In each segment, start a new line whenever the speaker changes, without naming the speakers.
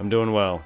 I'm doing well.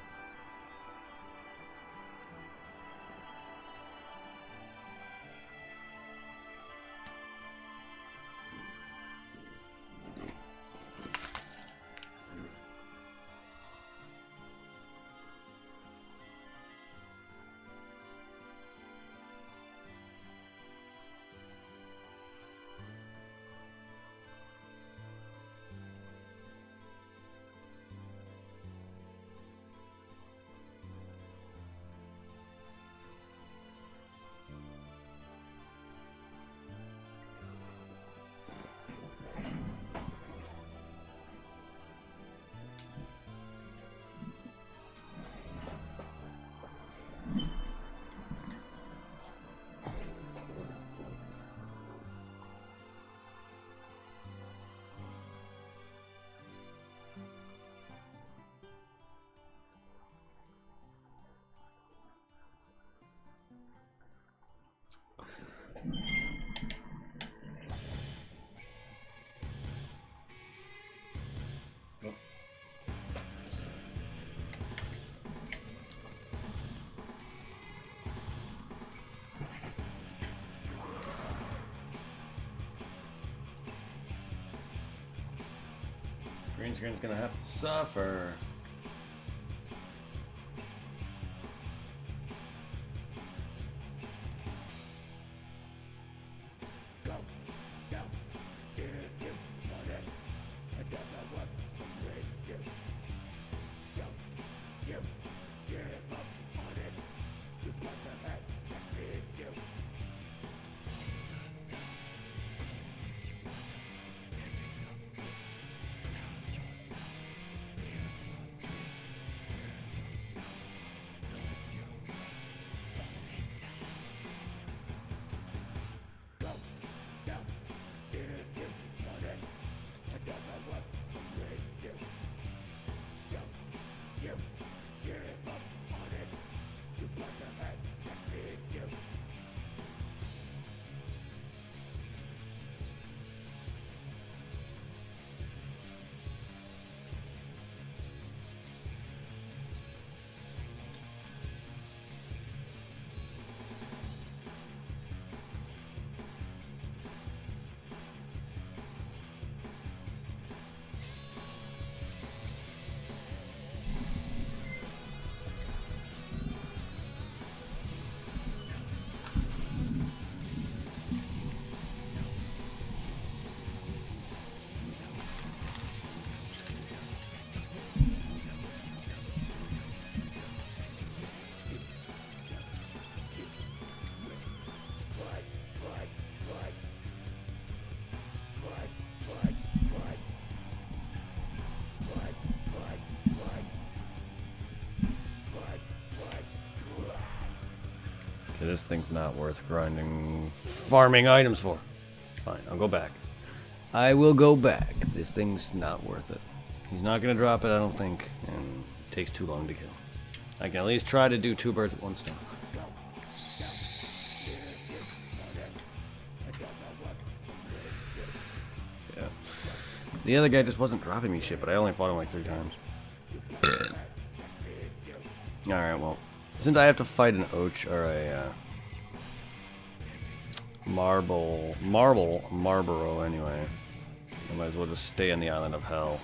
Green screen's gonna have to suffer. This thing's not worth grinding farming items for. Fine, I'll go back. I will go back. This thing's not worth it. He's not gonna drop it, I don't think, and it takes too long to kill. I can at least try to do two birds with one stone. Yeah. The other guy just wasn't dropping me shit, but I only fought him like three times. Alright, well, since I have to fight an Oach or a uh, Marble, Marble, Malboro anyway, I might as well just stay on the island of hell.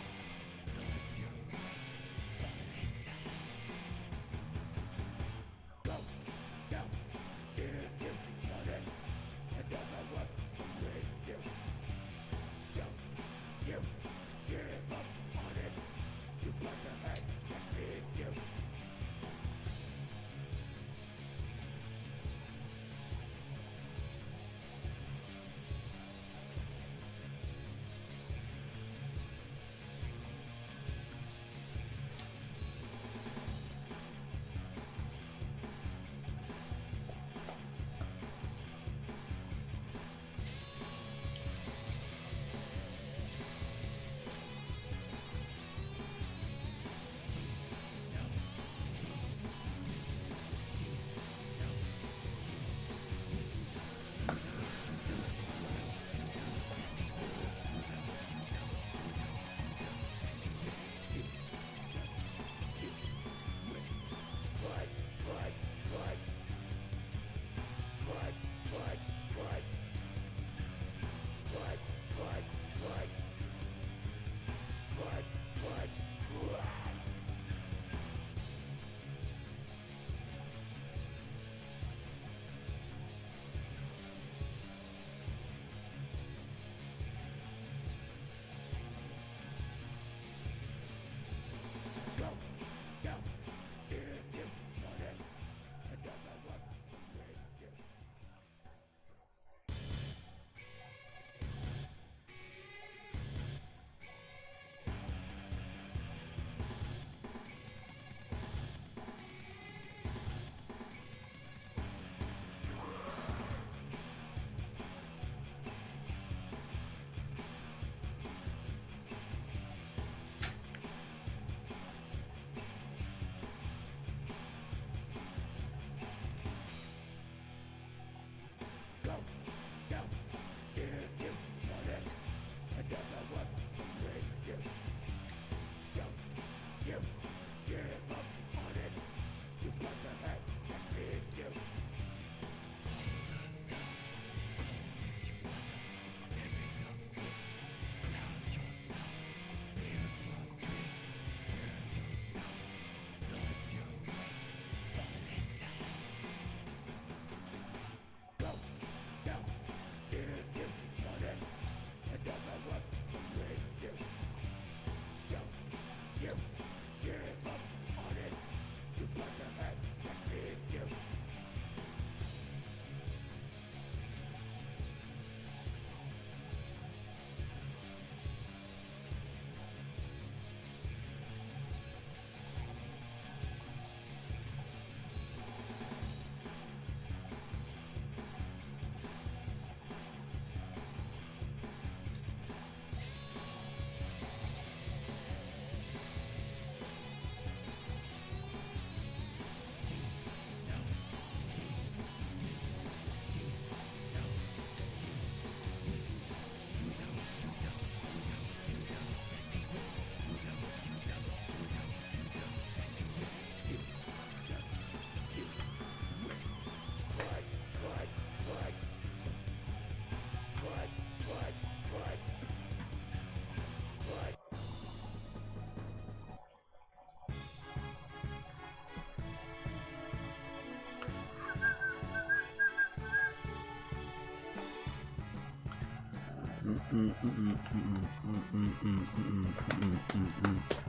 嗯嗯嗯嗯嗯嗯嗯嗯嗯嗯嗯嗯嗯。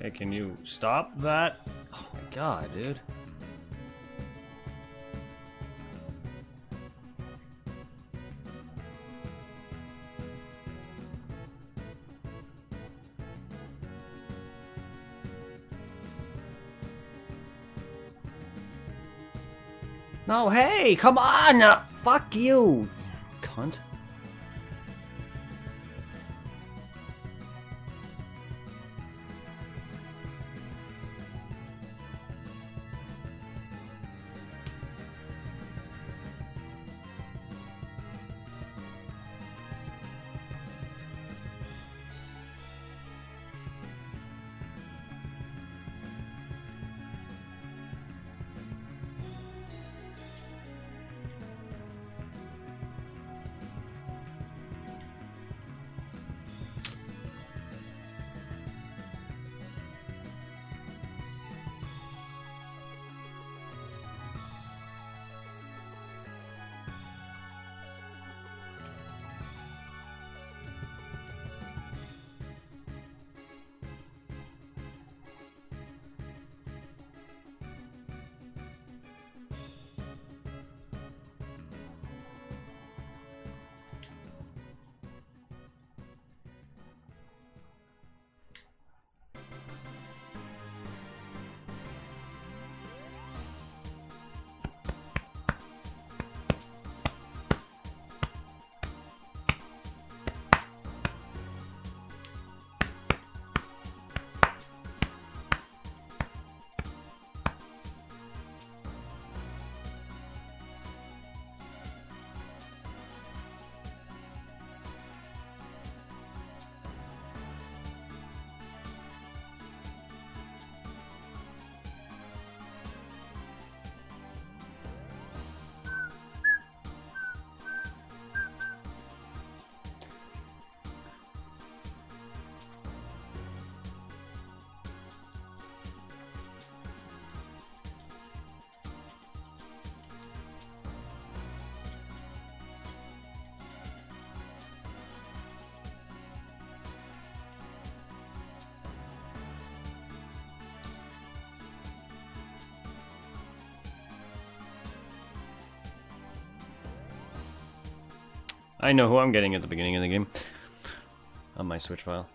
Hey, can you stop that? Oh my god, dude. No, hey, come on! Uh, fuck you, cunt. I know who I'm getting at the beginning of the game. On my Switch file.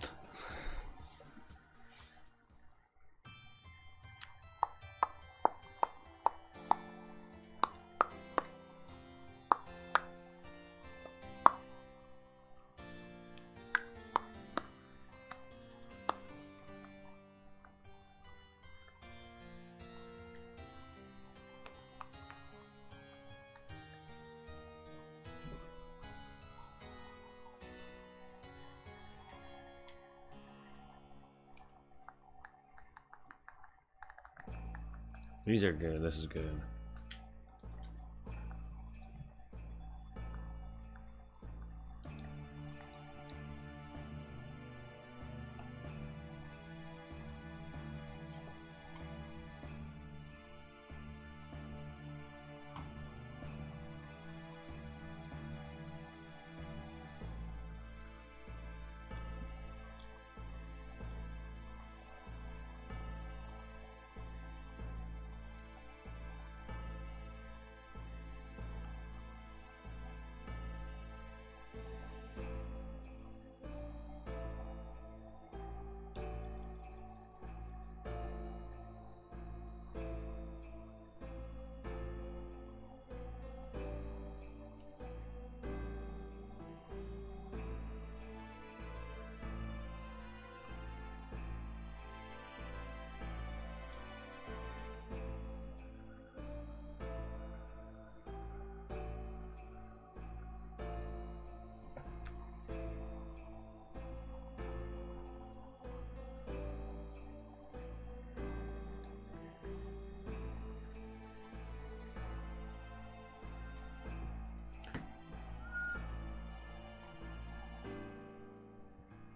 These are good. This is good.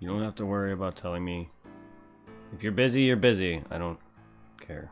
You don't have to worry about telling me. If you're busy, you're busy. I don't care.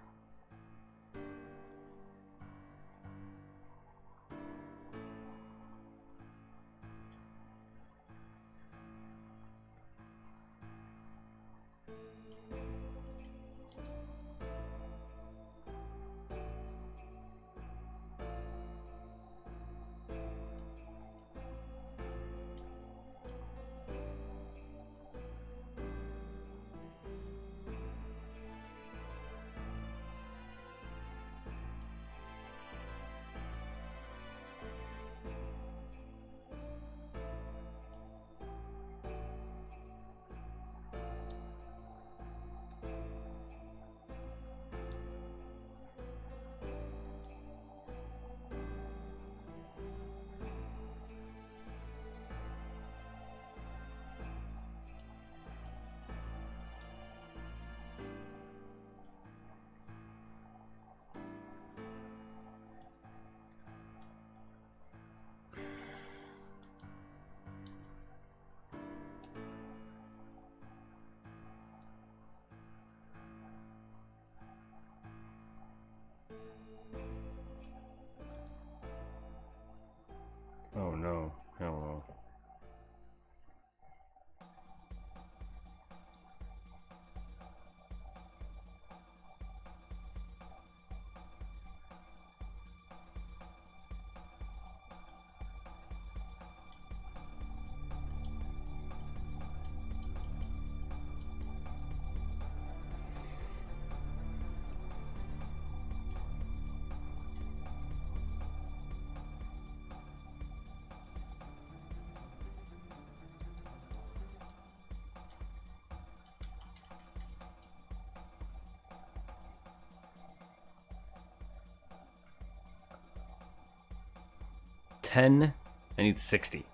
10. I need 60.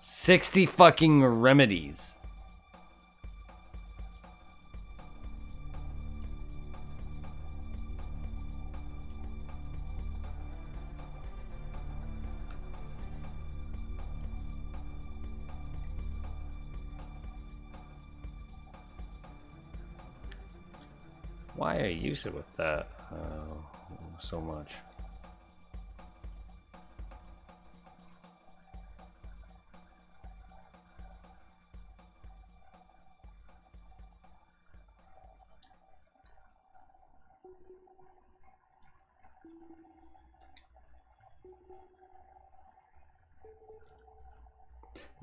60 fucking remedies. Why are you so with that uh, so much?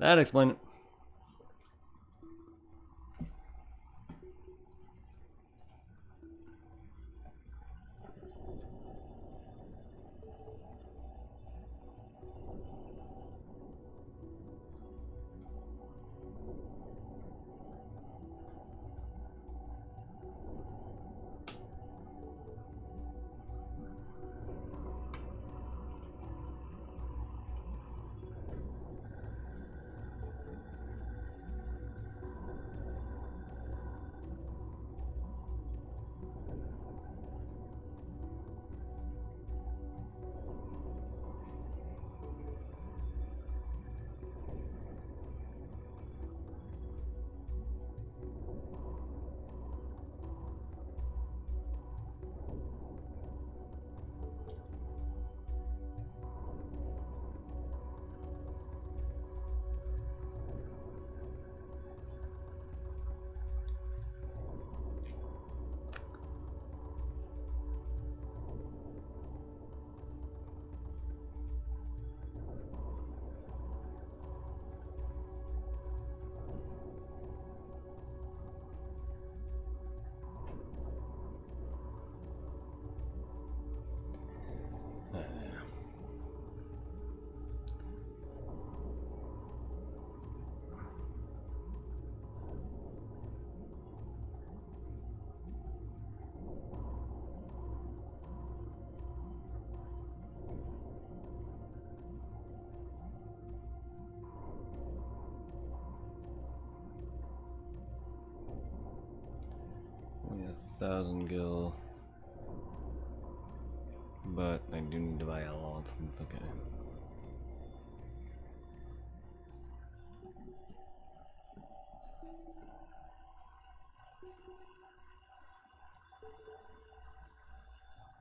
That explain it.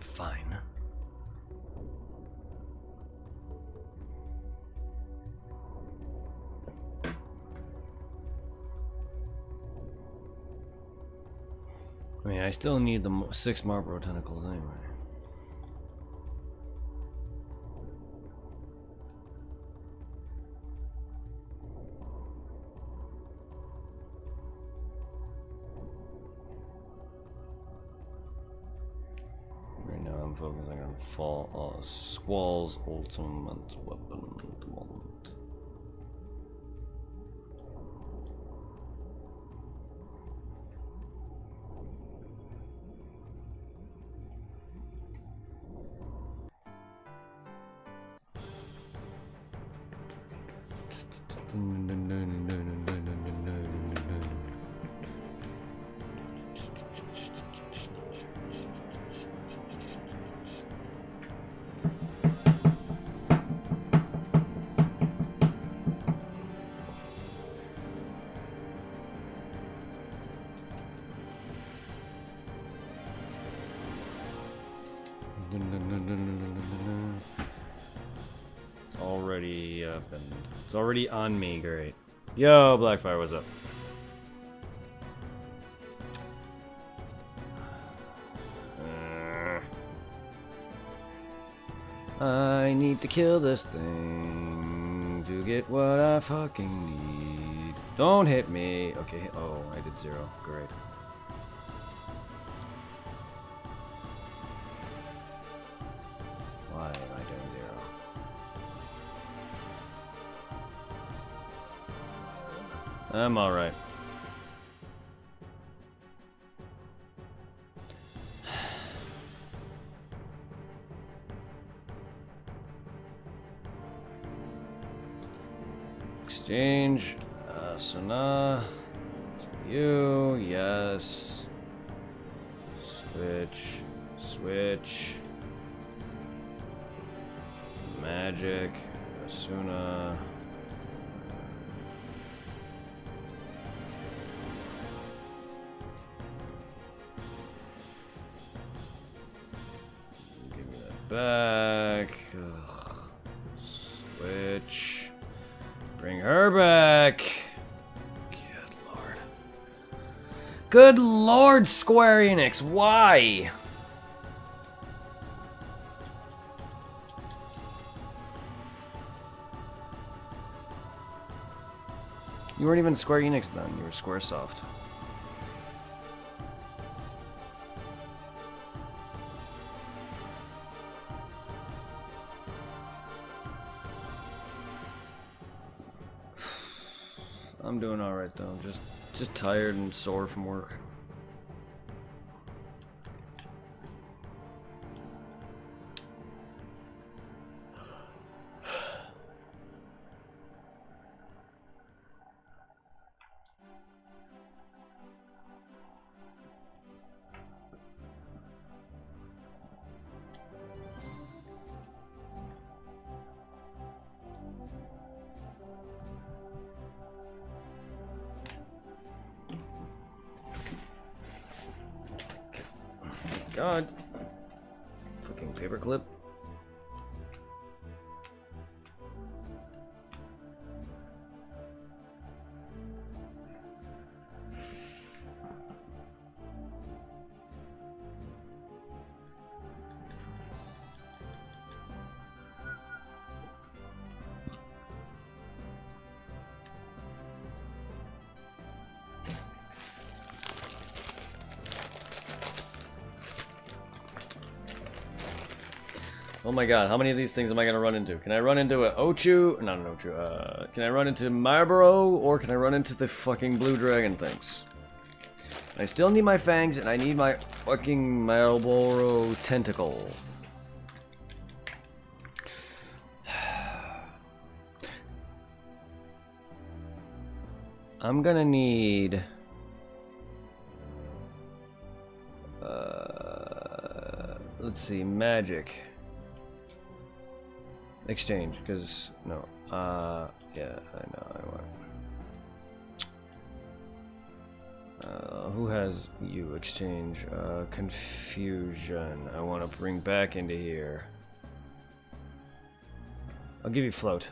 Fine. I mean, I still need the six Malboro tentacles anyway. Focusing on fall uh, Squall's ultimate weapon already on me. Great. Yo, Blackfire, what's up? Uh, I need to kill this thing to get what I fucking need. Don't hit me. Okay. Oh, I did zero. Great. I'm alright. Good lord, Square Enix, why? You weren't even Square Enix then, you were Squaresoft. Tired and sore from work. Oh my god, how many of these things am I gonna run into? Can I run into a Ochu? Not an Ochu, uh, can I run into Malboro, or can I run into the fucking blue dragon things? I still need my fangs, and I need my fucking Malboro tentacle. I'm gonna need... Uh, let's see, magic. Exchange, because, no. Uh, yeah, I know, I want... Uh, who has you? Exchange. Uh, confusion. I want to bring back into here. I'll give you float.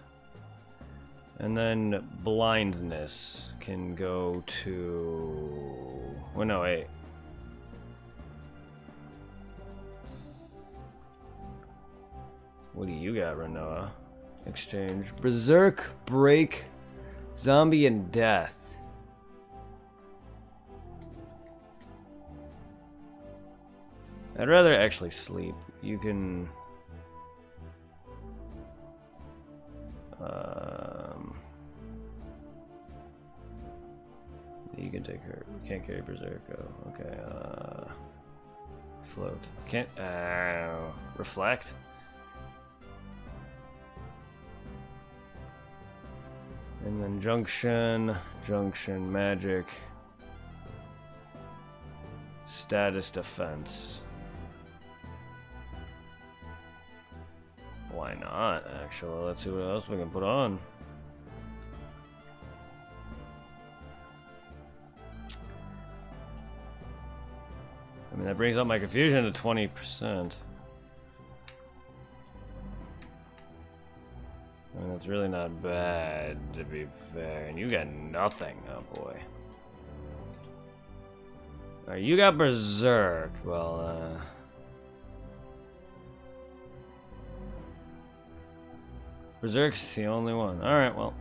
And then blindness can go to... Well, no, wait. What do you got, Rinoa? Exchange. Berserk, Break, Zombie, and Death. I'd rather actually sleep. You can... Um, you can take her. Can't carry Berserk. Oh, okay. Uh, float. Can't. Uh, reflect. And then junction, junction, magic, status defense. Why not, actually? Let's see what else we can put on. I mean, that brings up my confusion to 20%. Mean, that's really not bad, to be fair. And you got nothing, oh boy. You got Berserk. Well, uh... Berserk's the only one. Alright, well.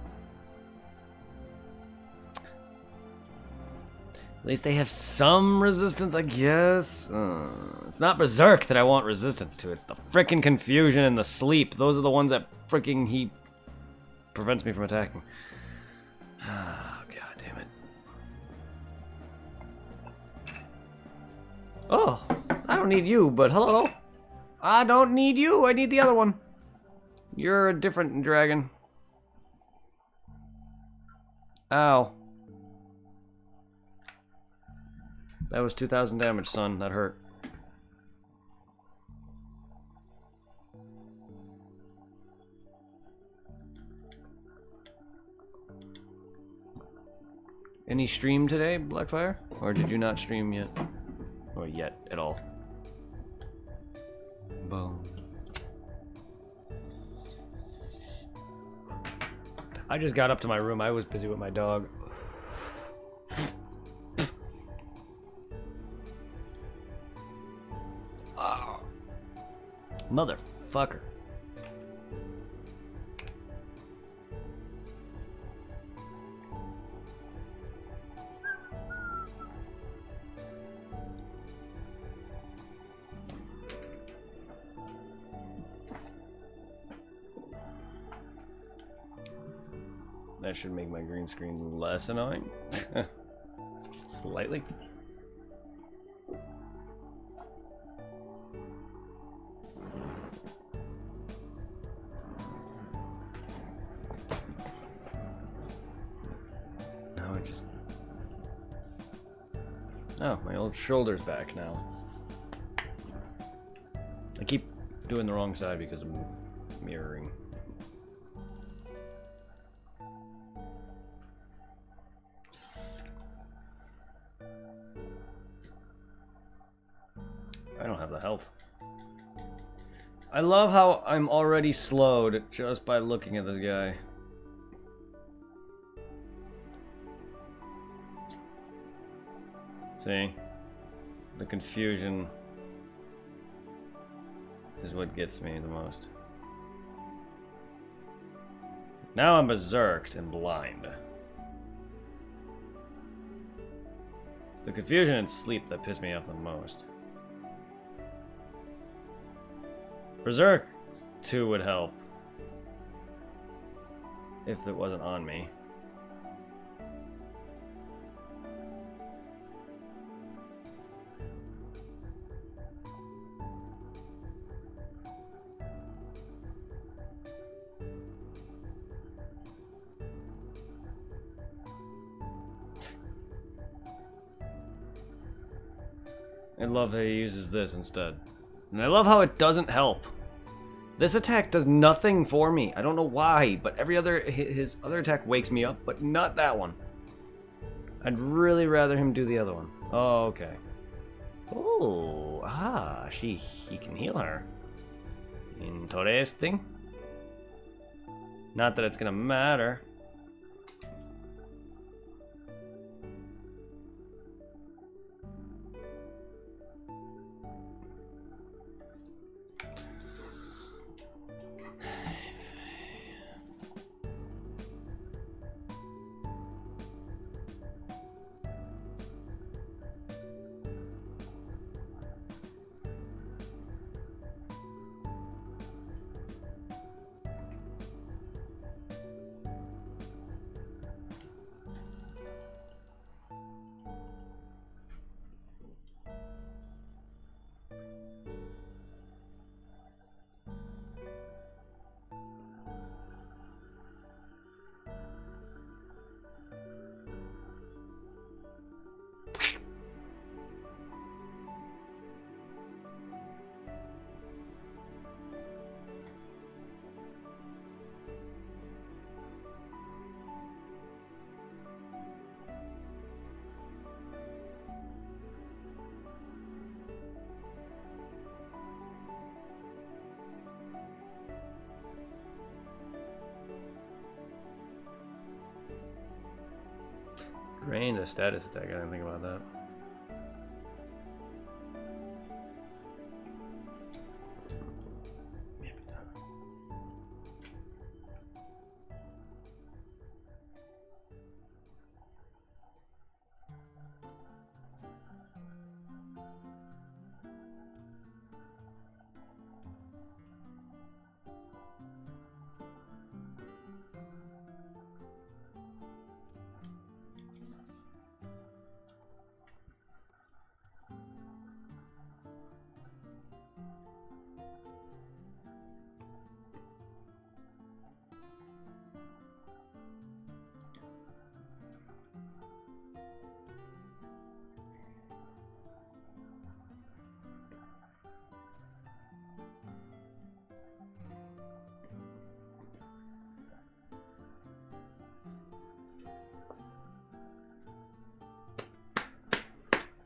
At least they have some resistance, I guess. Uh, it's not Berserk that I want resistance to. It's the freaking confusion and the sleep. Those are the ones that freaking he prevents me from attacking. Ah, oh, God damn it. Oh, I don't need you, but hello. I don't need you. I need the other one. You're a different dragon. Ow. That was 2,000 damage, son. That hurt. Any stream today, Blackfire? Or did you not stream yet? Or yet, at all? Boom. I just got up to my room. I was busy with my dog. Oh. Motherfucker. That should make my green screen less annoying. Slightly. Now I just... Oh, my old shoulder's back now. I keep doing the wrong side because I'm mirroring. Love how I'm already slowed just by looking at this guy. See? The confusion is what gets me the most. Now I'm berserked and blind. The confusion and sleep that piss me off the most. Berserk! two would help. If it wasn't on me. I love that he uses this instead. And I love how it doesn't help. This attack does nothing for me. I don't know why, but every other his other attack wakes me up, but not that one. I'd really rather him do the other one. Oh, okay. Oh, ah, she he can heal her. Interesting. Not that it's gonna matter. Status attack. I didn't think about that.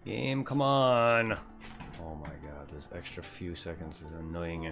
Game, come on. Oh my god, this extra few seconds is annoying.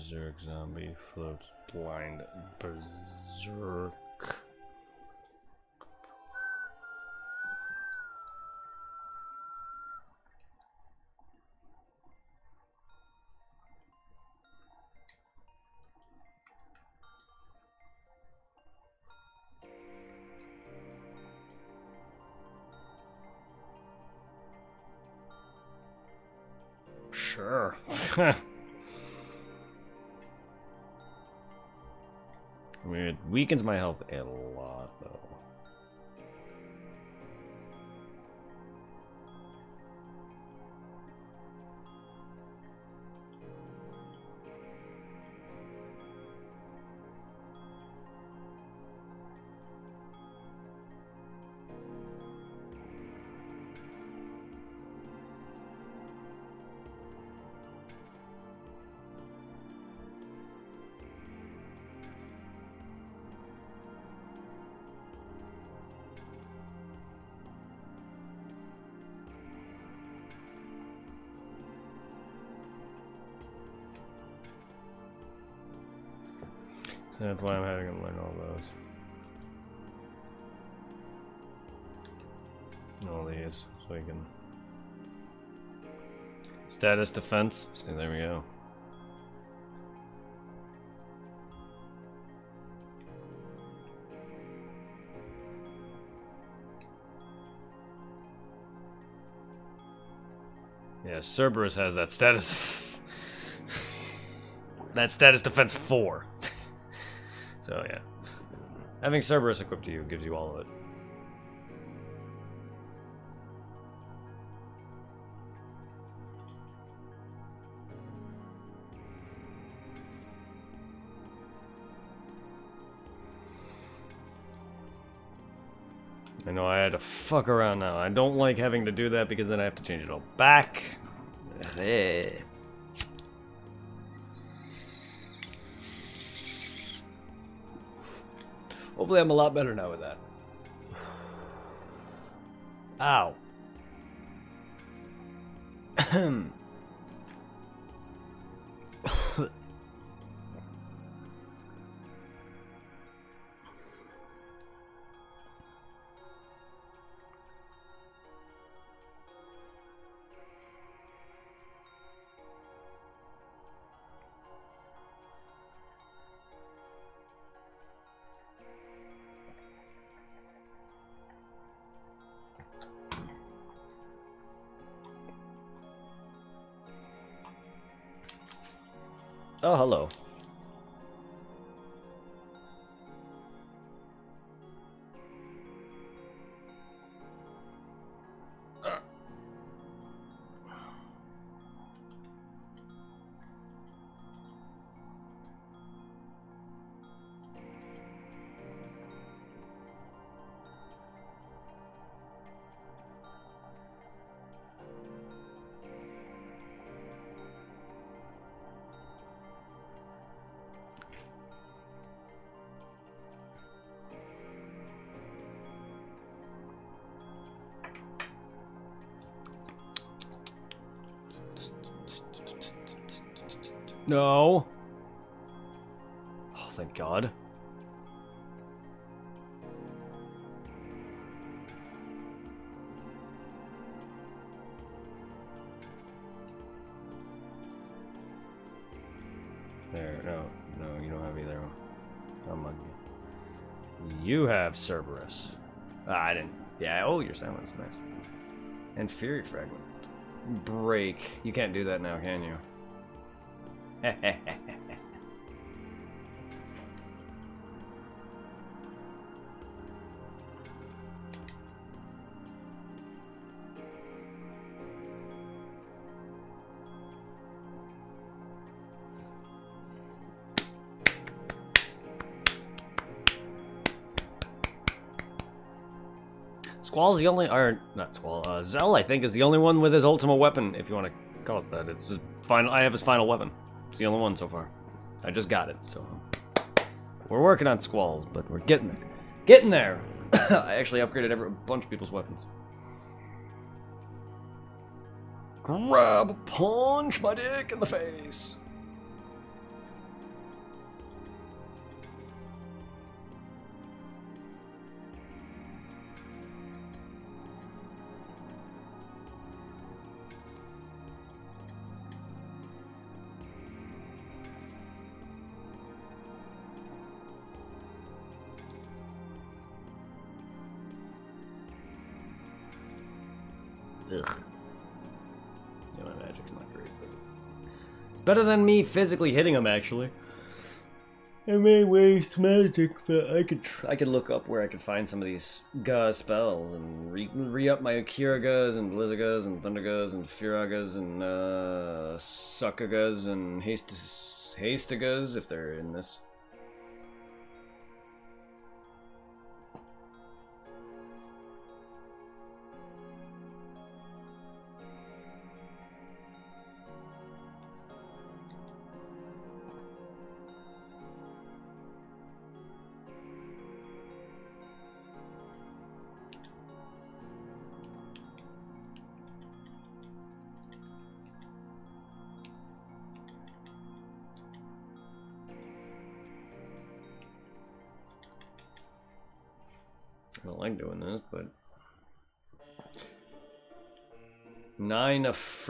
Berserk zombie floats blind berserk. Weakens my health a lot, though. Status defense, so there we go. Yeah, Cerberus has that status. that status defense 4. so, yeah. Having Cerberus equipped to you gives you all of it. Fuck around now. I don't like having to do that because then I have to change it all back. Hopefully I'm a lot better now with that. Ow. No. Oh, thank God. There, no, no, you don't have either. I'm lucky. You have Cerberus. Ah, I didn't. Yeah, oh, your silence, nice. And Fury Fragment. Break. You can't do that now, can you? Squall's the only, or not Squall, uh, Zell I think is the only one with his ultimate weapon, if you want to call it that. It's his final, I have his final weapon. The only one so far. I just got it, so. We're working on Squalls, but we're getting there. Getting there! I actually upgraded every, a bunch of people's weapons. Grab, punch my dick in the face. Ugh. Yeah, my magic's not great. But... Better than me physically hitting him, actually. I may waste magic, but I could I could look up where I could find some of these Ga spells and re, re up my Kiragas and Blizzagas and Thundergas and Firagas and uh, Suckagas and Hastagas if they're in this.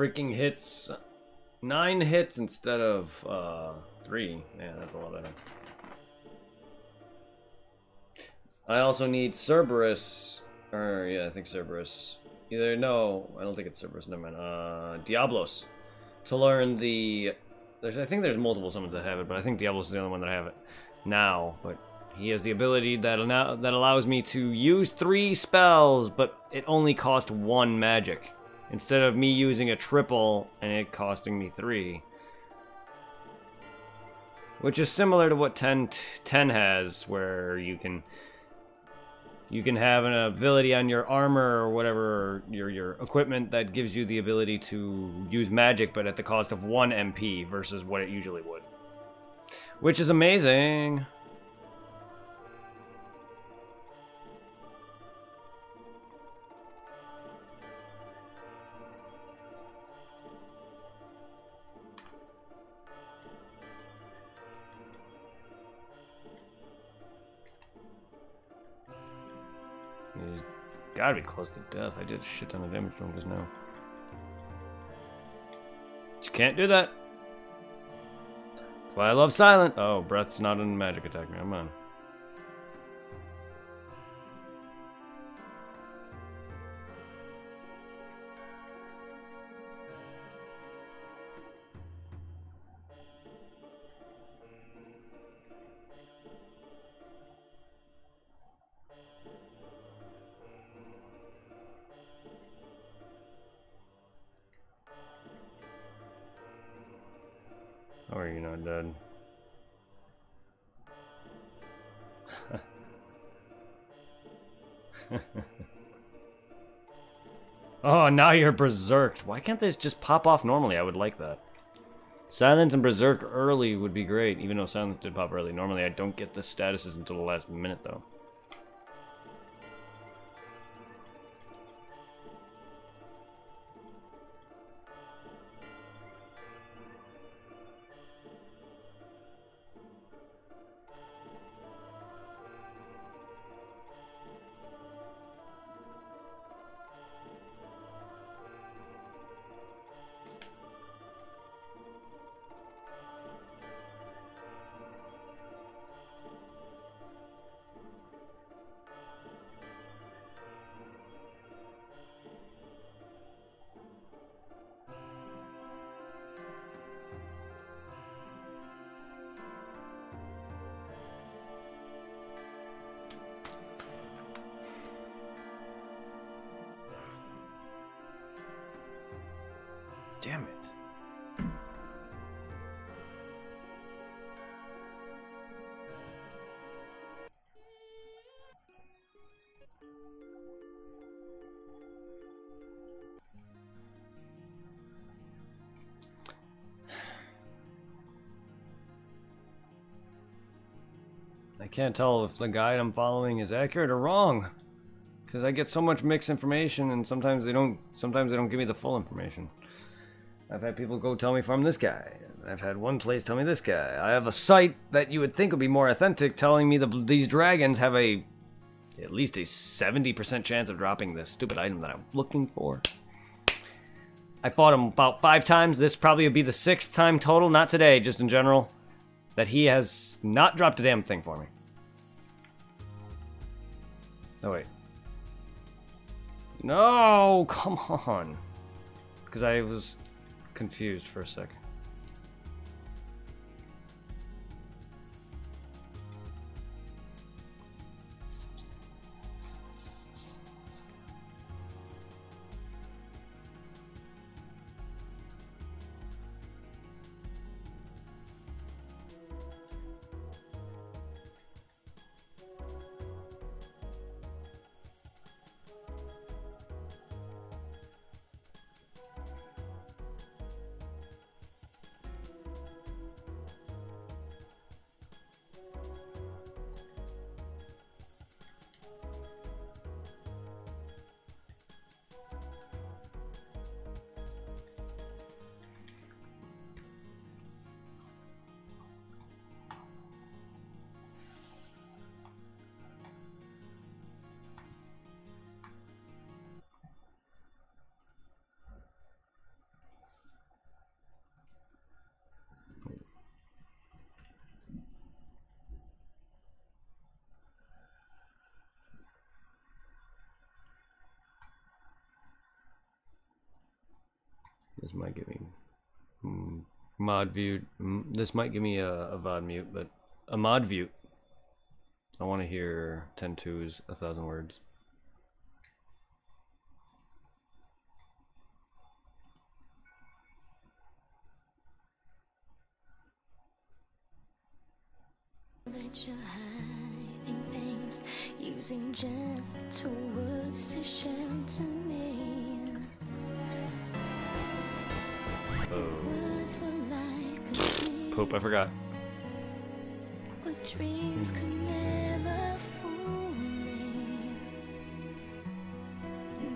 Freaking hits. Nine hits instead of, uh, three. Yeah, that's a lot better. I also need Cerberus. Or, yeah, I think Cerberus. Either, no, I don't think it's Cerberus, never mind. Uh, Diablos. To learn the... There's, I think there's multiple summons that have it, but I think Diablos is the only one that I have it now, but he has the ability that that allows me to use three spells, but it only costs one magic. Instead of me using a triple and it costing me three. Which is similar to what 10, 10 has, where you can you can have an ability on your armor or whatever your your equipment that gives you the ability to use magic but at the cost of 1 MP versus what it usually would. Which is amazing. Gotta be close to death. I did a shit ton of damage him just now. You can't do that. That's why I love silent. Oh, breath's not a magic attack. Come on. Now you're berserked. Why can't this just pop off normally? I would like that. Silence and Berserk early would be great, even though Silence did pop early. Normally I don't get the statuses until the last minute, though. Damn it. I can't tell if the guide I'm following is accurate or wrong. Because I get so much mixed information and sometimes they don't sometimes they don't give me the full information. I've had people go tell me from this guy. I've had one place tell me this guy. I have a site that you would think would be more authentic telling me that these dragons have a at least a 70% chance of dropping this stupid item that I'm looking for. I fought him about five times. This probably would be the sixth time total, not today, just in general, that he has not dropped a damn thing for me. Oh, wait. No, come on. Because I was confused for a second. Mod view. This might give me a, a VOD mute, but a mod view. I want to hear 10 twos, a thousand words.
that you're hiding things, using gentle words to shelter me. Words me.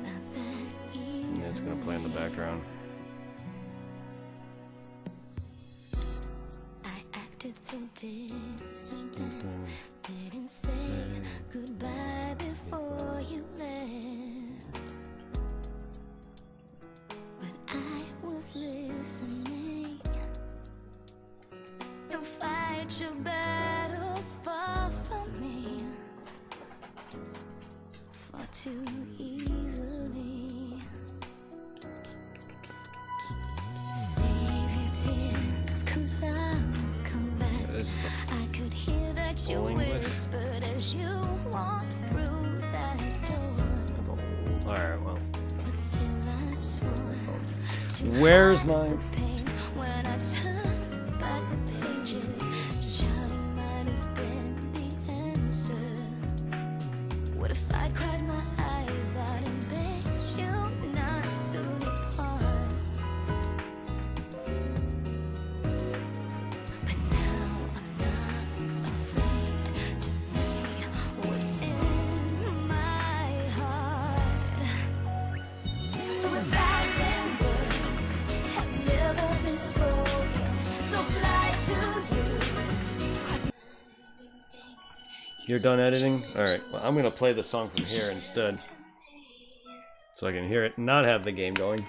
Not that
Yeah, it's gonna play in the background.
I acted so distant didn't say goodbye before you left. Too easily. Save your tears, cause I'll come back.
This is the
I could hear that you whispered as you walked through that door.
Alright, well.
But still I swore oh.
Where's
hide
You're done editing? Alright, well, I'm gonna play the song from here instead. So I can hear it not have the game going.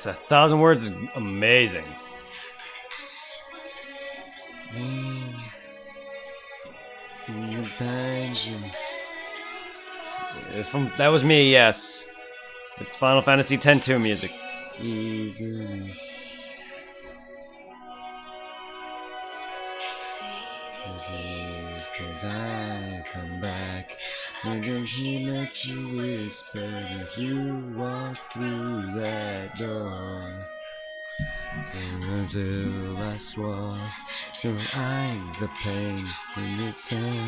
Yes, a thousand words is amazing. From that was me, yes. It's Final Fantasy X-2 music.
Easily. Cause I come back. I can hear that you whisper as you walk through that door. And until I swore to hide the pain when
might have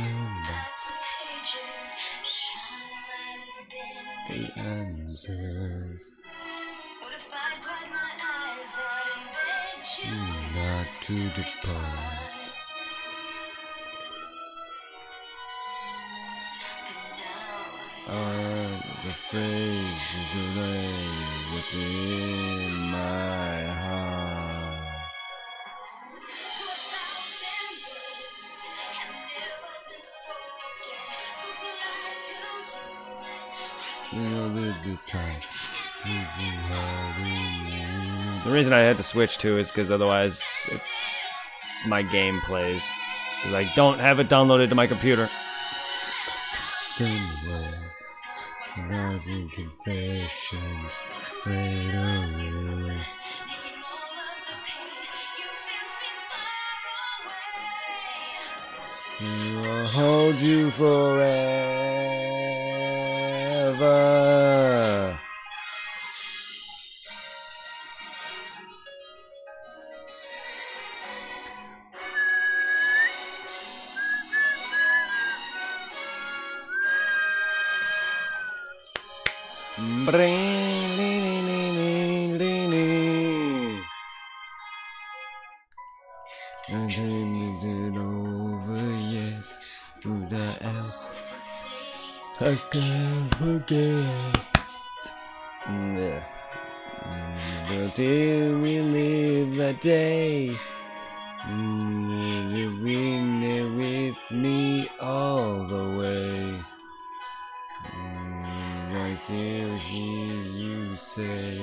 the answers.
What if I cried my eyes out and begged you
Not to depart.
Are the phrases that lay within my heart. The reason I had to switch to is because otherwise it's my game plays. Because I don't have it downloaded to my computer.
Somewhere, thousand confessions, right on you.
I'll hold you forever.
The dream isn't over yet. Would I ever I can't forget. But till we live that day, mm, you've been there with me all the way. I still hear you say,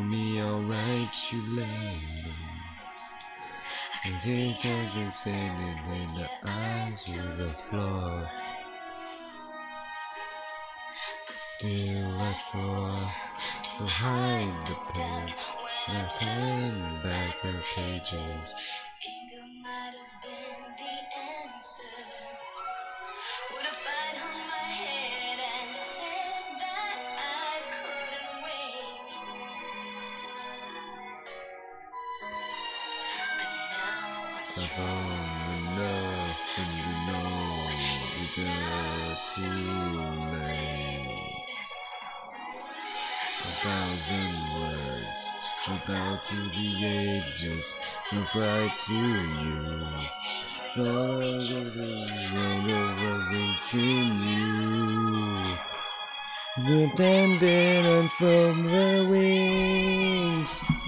me, I'll write you letters. I think I can send it in the eyes to the floor. Still I to hide the and I turned back the pages. Owned enough and you know not too late. A thousand words about to the ages cry to you. All of the continue. Dependent from the wings.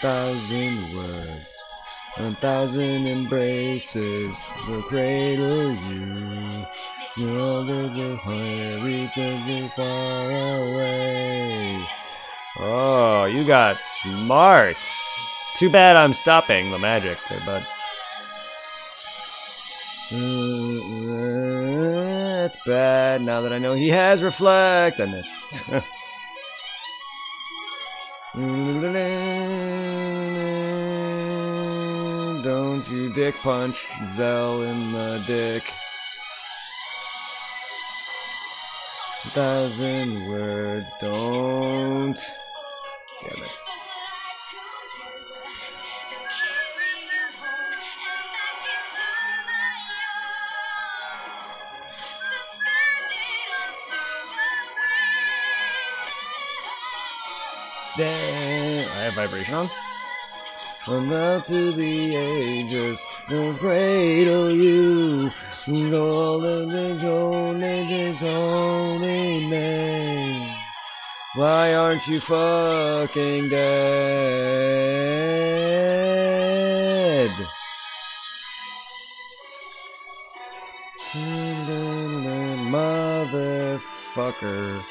Thousand words, a thousand embraces will cradle you. You're little hurry be far away.
Oh, you got smart. Too bad I'm stopping the magic there, bud. That's bad. Now that I know he has reflect, I missed. Don't you dick punch Zell in the dick. Thousand word, don't. Damn it. Damn. I have vibration on.
From out to the ages will cradle you. All of the old ages only name.
Why aren't you fucking dead? Motherfucker.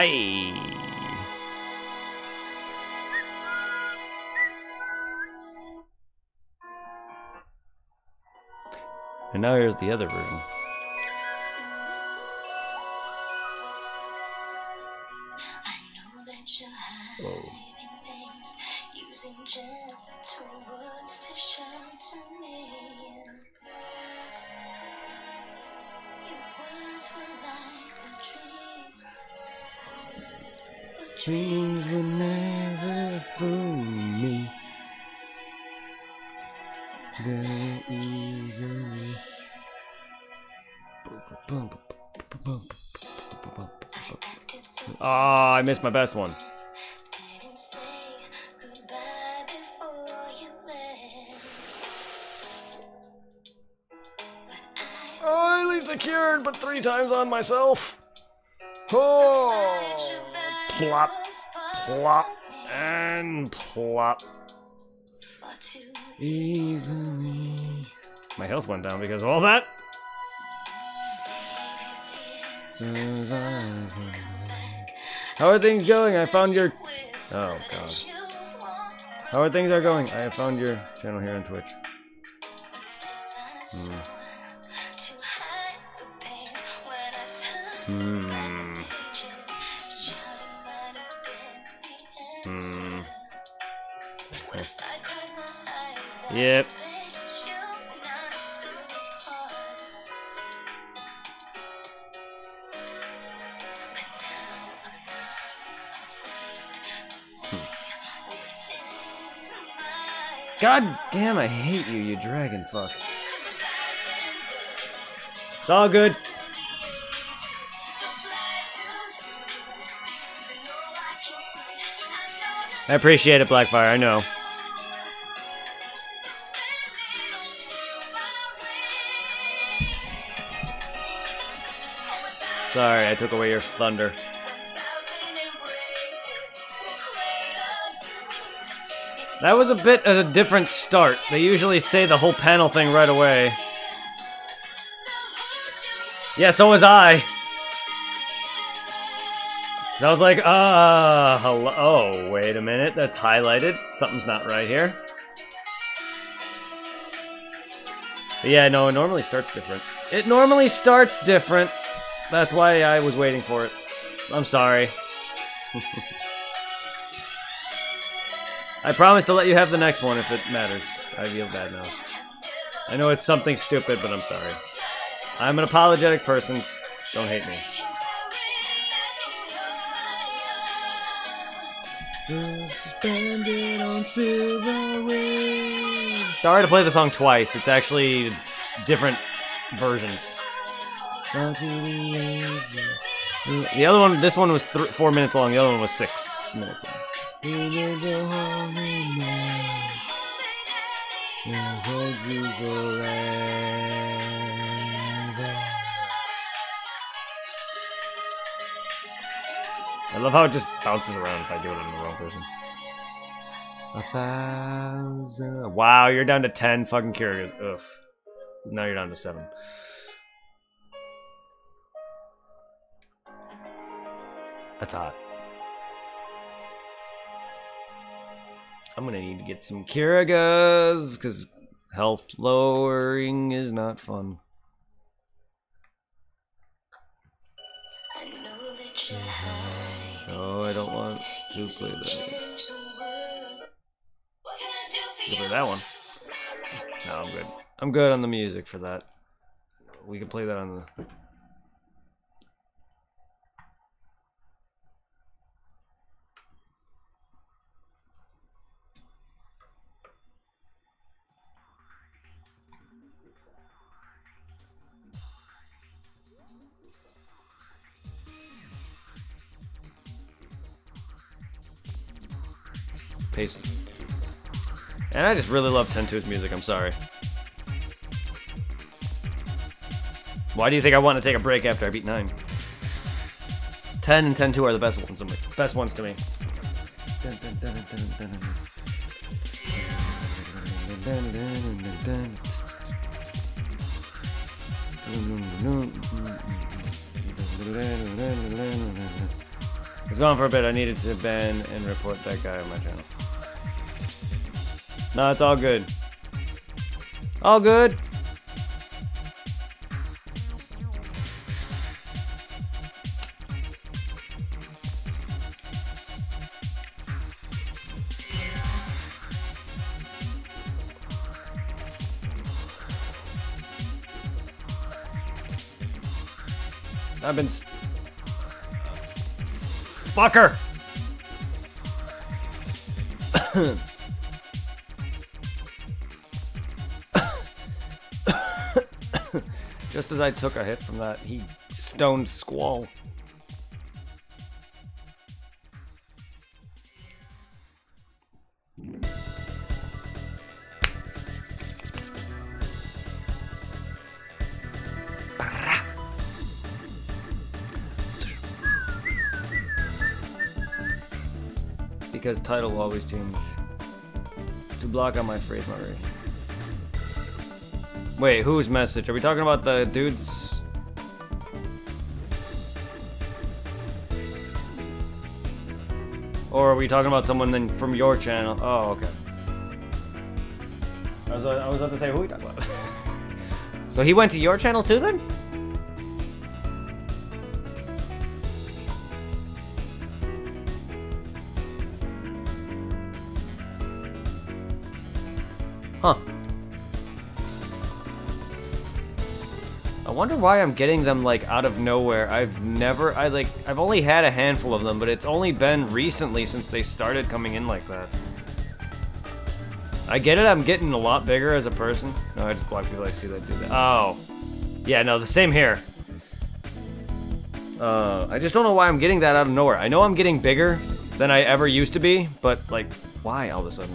Aye. And now here's the other version.
Dreams will never fool me very easily.
Ah, I missed my best one.
Didn't say goodbye before you left. But I
Oh, at least I cured, but three times on myself. Oh, plop, plop, and plop.
Easily.
My health went down because of all that. How are things going? I found your. Oh, God. How are things are going? I have found your channel here on Twitch.
My
God damn, I hate you, you dragon fuck. It's all good. I appreciate it, Blackfire, I know. Sorry, I took away your thunder. That was a bit of a different start. They usually say the whole panel thing right away. Yeah, so was I. I was like, ah, hello. Oh, wait a minute. That's highlighted. Something's not right here. But yeah, no, it normally starts different. It normally starts different. That's why I was waiting for it. I'm sorry. I promise to let you have the next one if it matters. I feel bad now. I know it's something stupid, but I'm sorry. I'm an apologetic person. Don't hate me. Sorry to play the song twice. It's actually different versions.
The
other one, this one was th- four minutes long. The other one was six minutes long.
We will go home tonight. And hold you forever.
I love how it just bounces around if I do it on the wrong person.
A thousand.
Wow, you're down to ten fucking Curagas. Ugh. Now you're down to seven. That's hot. I'm gonna need to get some Curagas because health lowering is not fun.
I know that you're mm-hmm. hiding
No, I don't want to play that.
gentle word. What can I do
You
you?
play that one. No, I'm good. I'm good on the music for that. We can play that on the. And I just really love 10-2's music, I'm sorry. Why do you think I want to take a break after I beat 9? 10 and 10-2 are the best ones. Best ones to me. It's gone for a bit. I needed to ban and report that guy on my channel. No, it's all good. All good. I've been. Fucker! as I took a hit from that, he stoned Squall. Because title will always change. To block on my phrase moderation. Wait, whose message? Are we talking about the dudes? Or are we talking about someone then from your channel? Oh, okay. I was, I was about to say, who we talking about? so he went to your channel too then? Wonder why I'm getting them like out of nowhere. I've never, I like, I've only had a handful of them, but it's only been recently since they started coming in like that. I get it, I'm getting a lot bigger as a person. No, I just block people I see that do that. Oh. Yeah, no, the same here. Uh, I just don't know why I'm getting that out of nowhere. I know I'm getting bigger than I ever used to be, but like, why all of a sudden?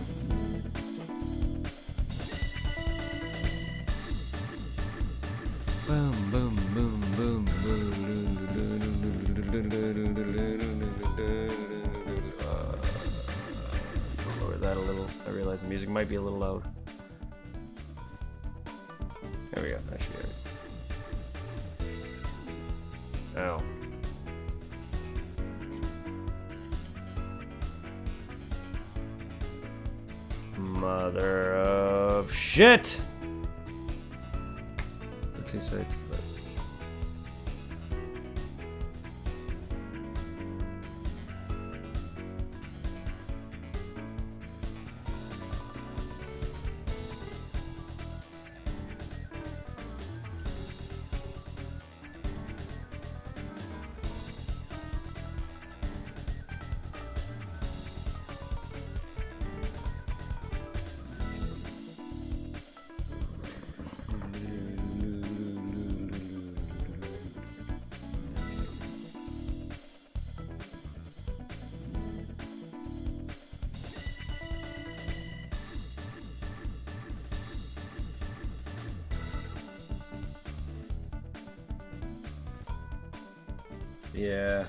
Yeah.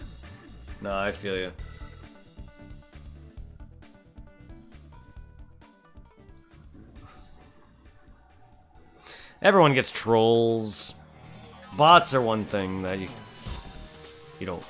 No, I feel you. Everyone gets trolls. Bots are one thing that you you don't.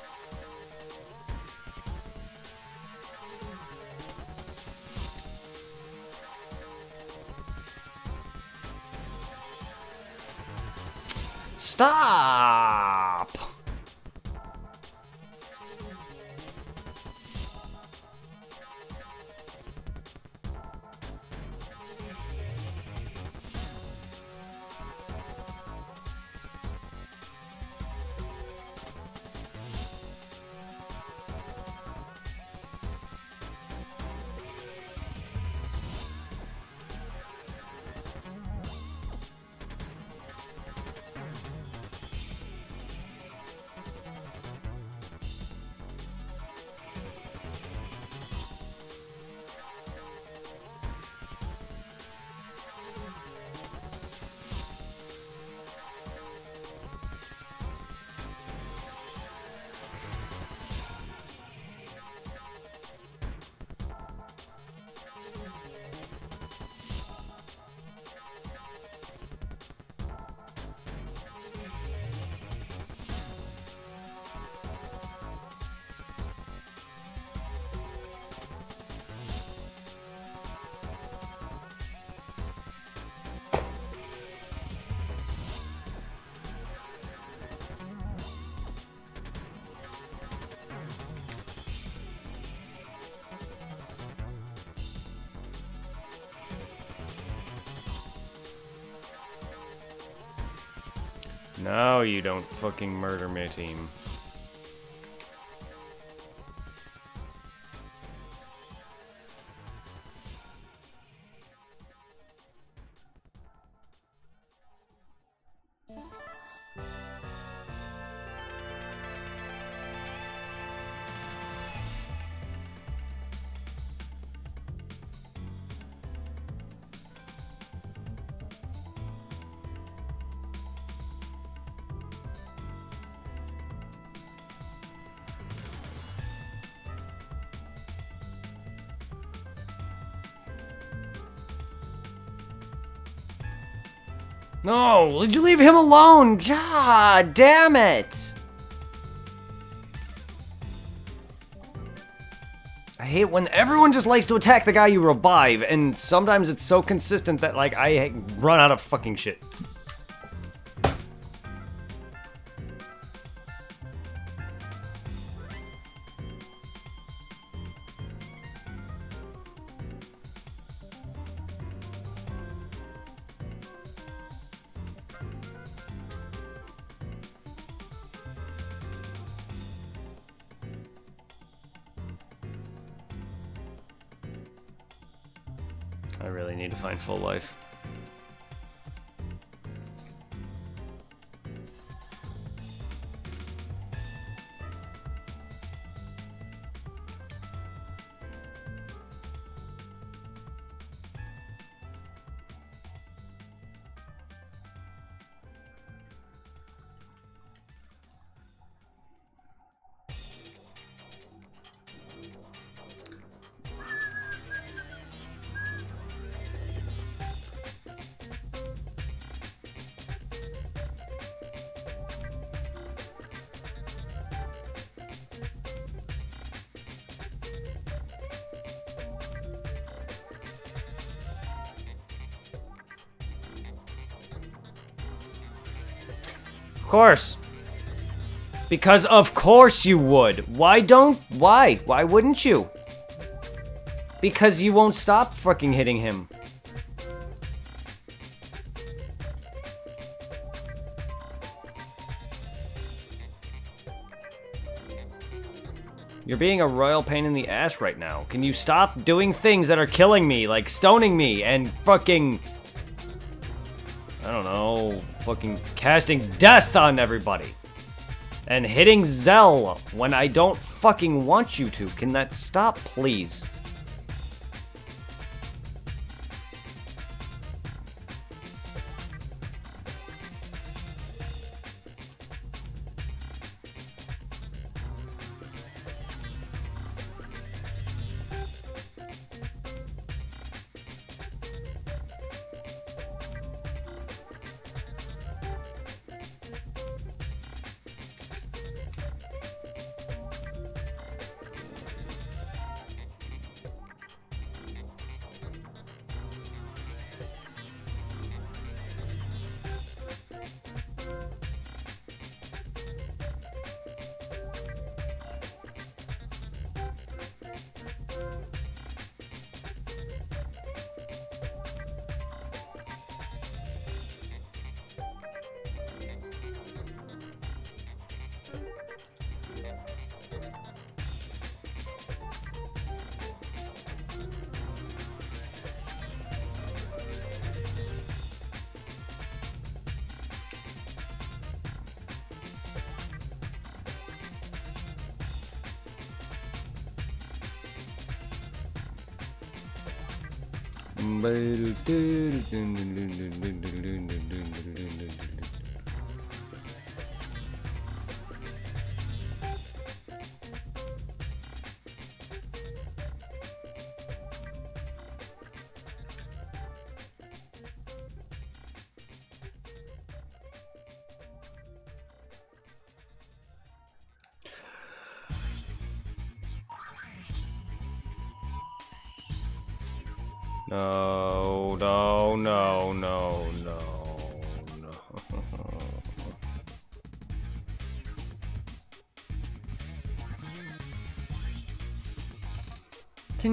Fucking murder my team. No, did you leave him alone? God damn it! I hate when everyone just likes to attack the guy you revive, and sometimes it's so consistent that like I run out of fucking shit. I really need to find full life. Course. Because of course you would. Why don't why? Why wouldn't you? Because you won't stop fucking hitting him. You're being a royal pain in the ass right now. Can you stop doing things that are killing me, like stoning me and fucking fucking casting death on everybody. And hitting Zell when I don't fucking want you to. Can that stop, please?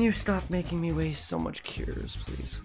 Can you stop making me waste so much cures, please?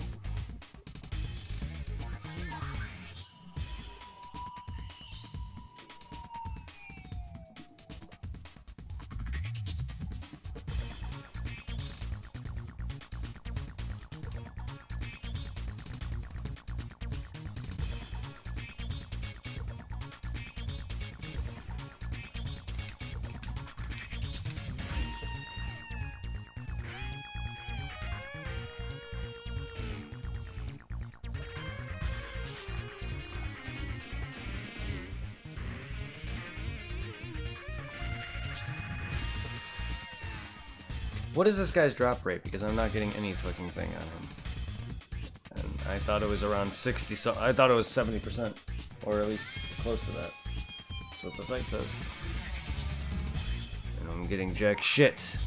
What is this guy's drop rate? Because I'm not getting any fucking thing on him. And I thought it was around 60 so I thought it was 70% or at least close to that. That's what the site says. And I'm getting jack shit.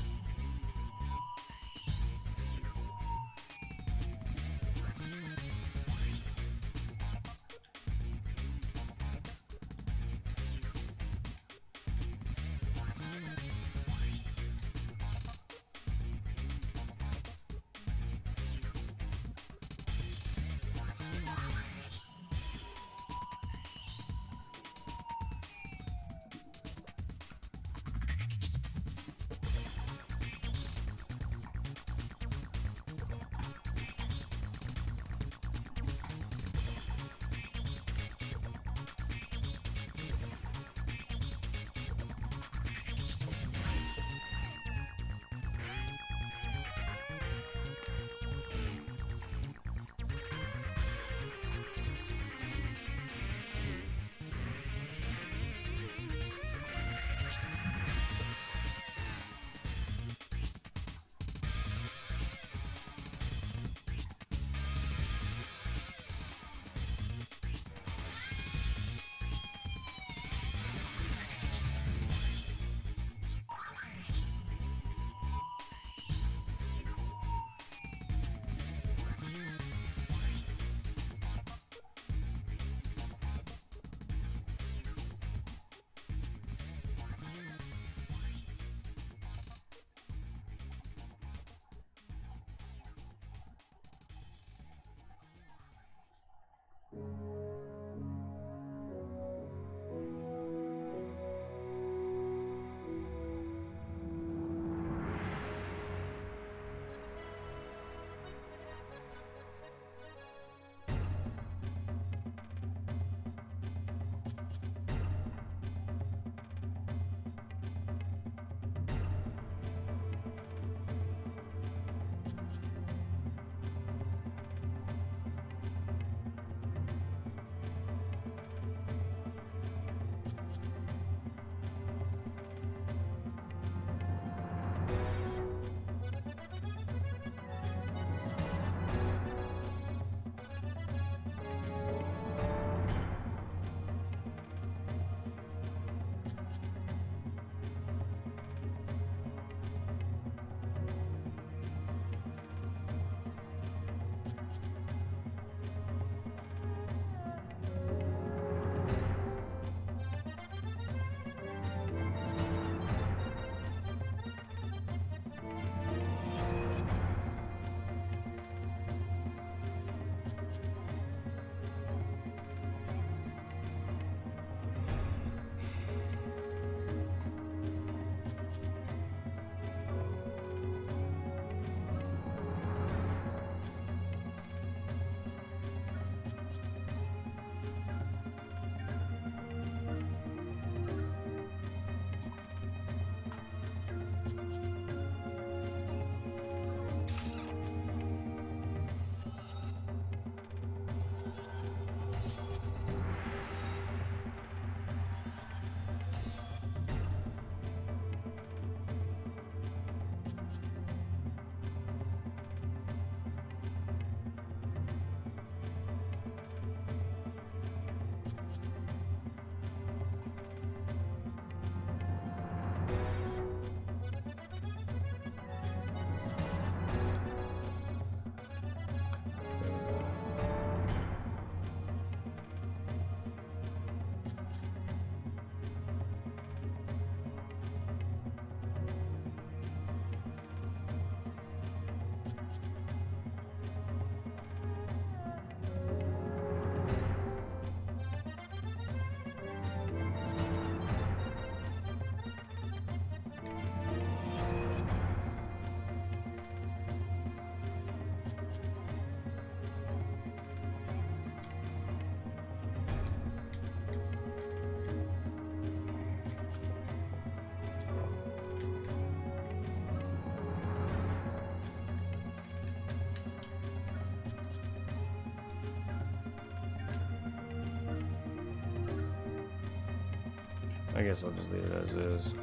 I guess I'll just leave it as is.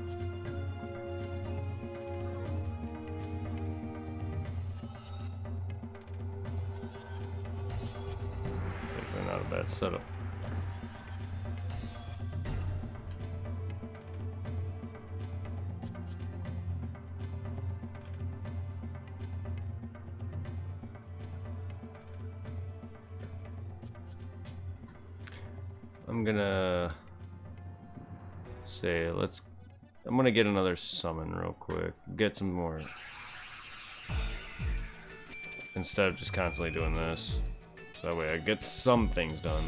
Take not a bad setup. Say let's I'm gonna get another summon real quick. Get some more instead of just constantly doing this. So that way I get some things done.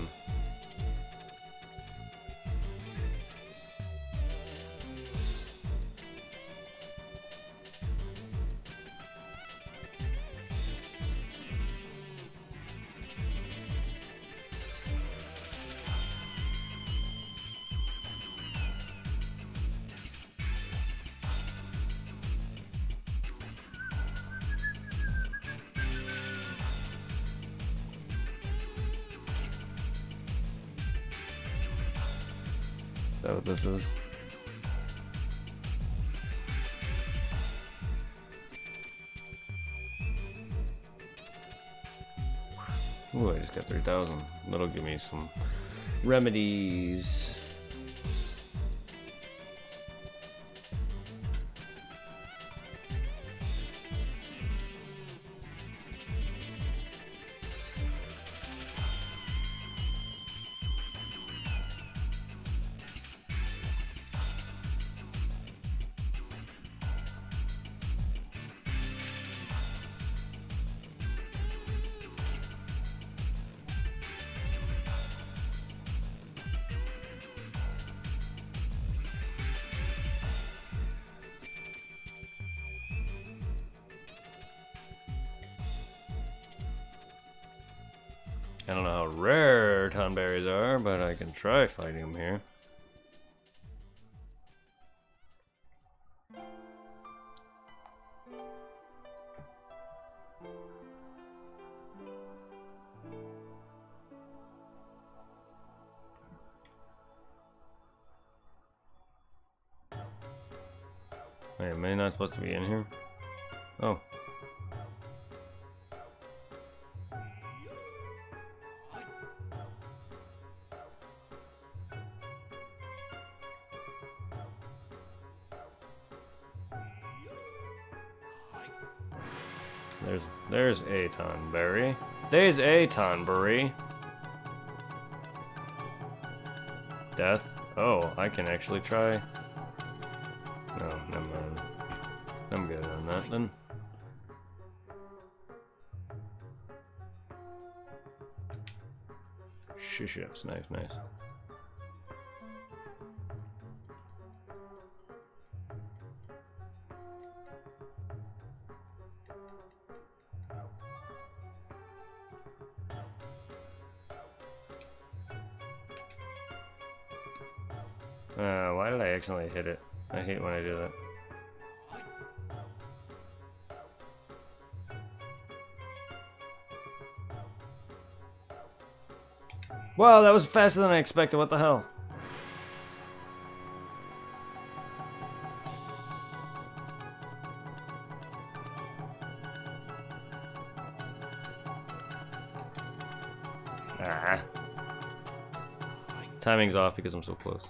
Remedies. I don't know how rare tonberries are, but I can try fighting them here. Wait, am I not supposed to be in here? Oh. There's a Tonberry. There's Tonberry. Death. Oh, I can actually try. No, never mind. I'm good on that then. Shuships, nice, nice. Wow, that was faster than I expected. What the hell? Ah. Timing's off because I'm so close.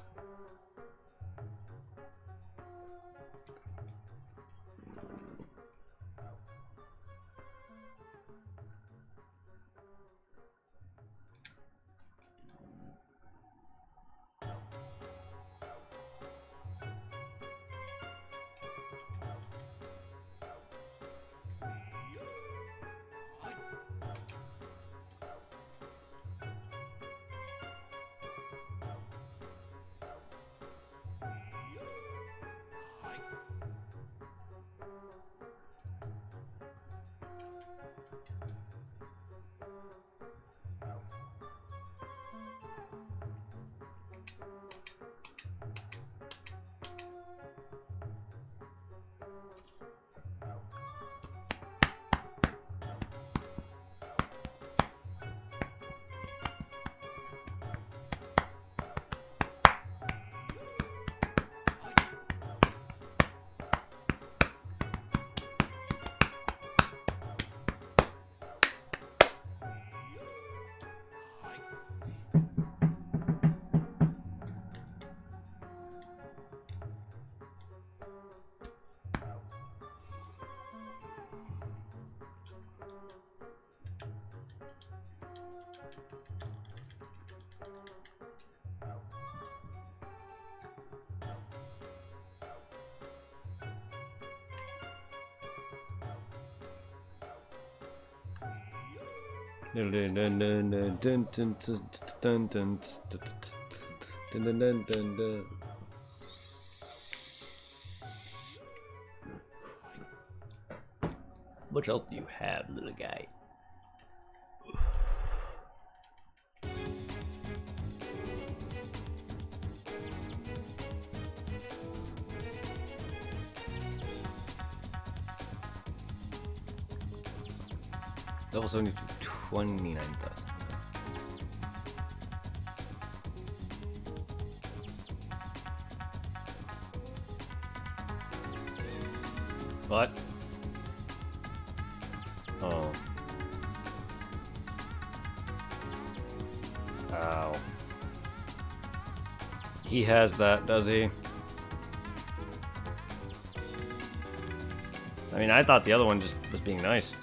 Much health do you have, little guy? Level 72, 29,000. What? Oh. Ow. He has that, does he? I mean, I thought the other one just was being nice.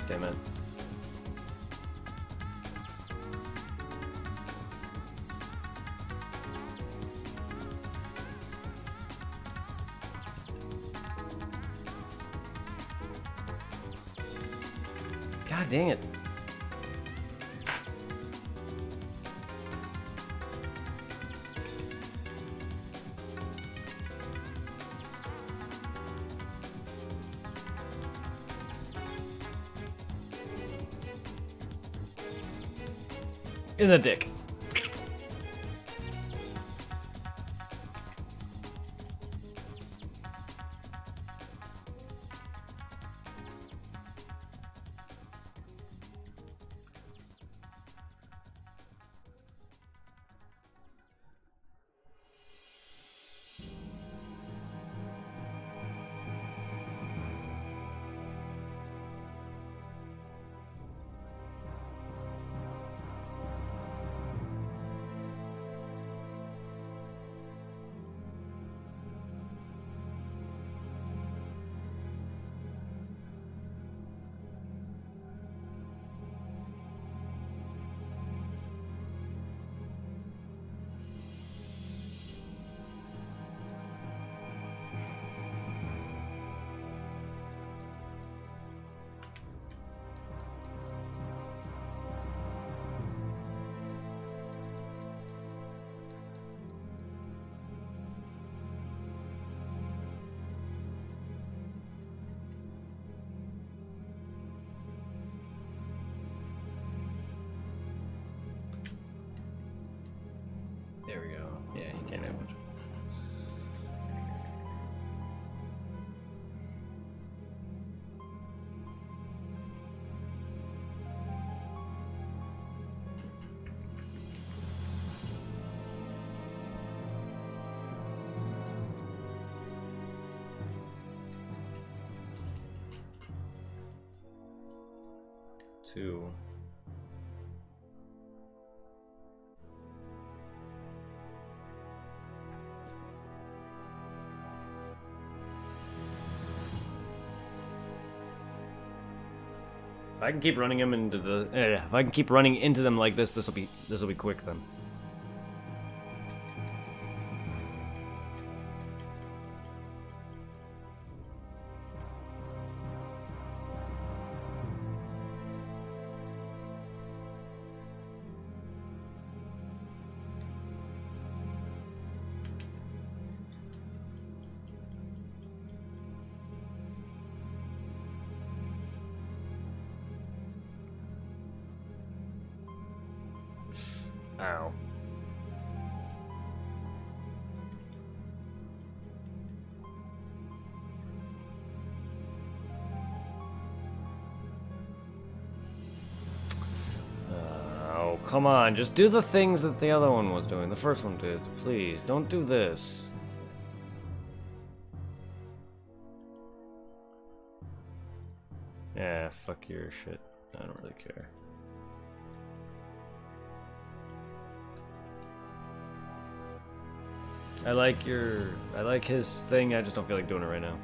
Damn it. In the dick. If I can keep running him into the, eh, if I can keep running into them like this, this will be this will be quick then. On. Just do the things that the other one was doing. The first one did. Please, don't do this. Yeah, fuck your shit. I don't really care. I like your I like his thing, I just don't feel like doing it right now.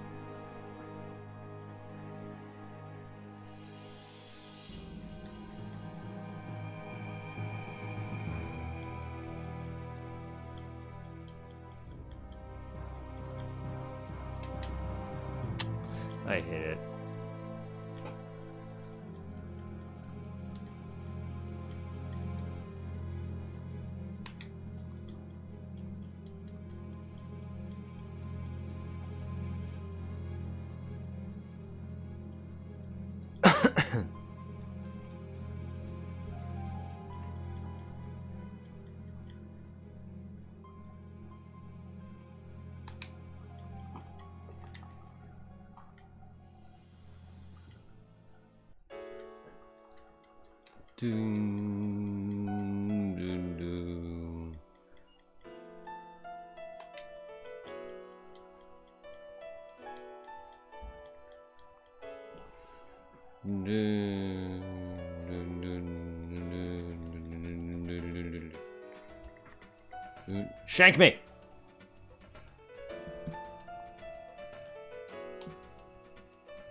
Shank me!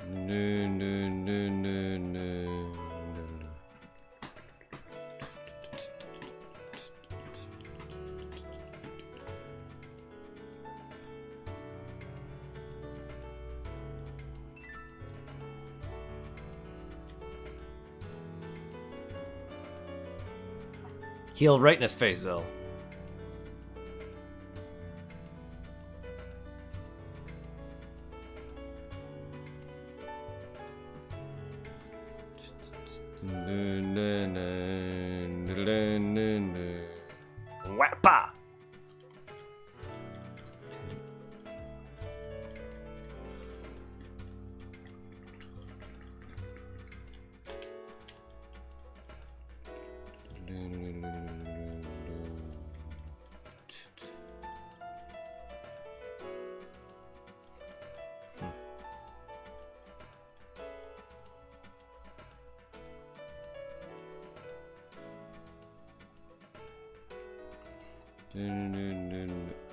No, no, no, no, no. Heal right in his face, though.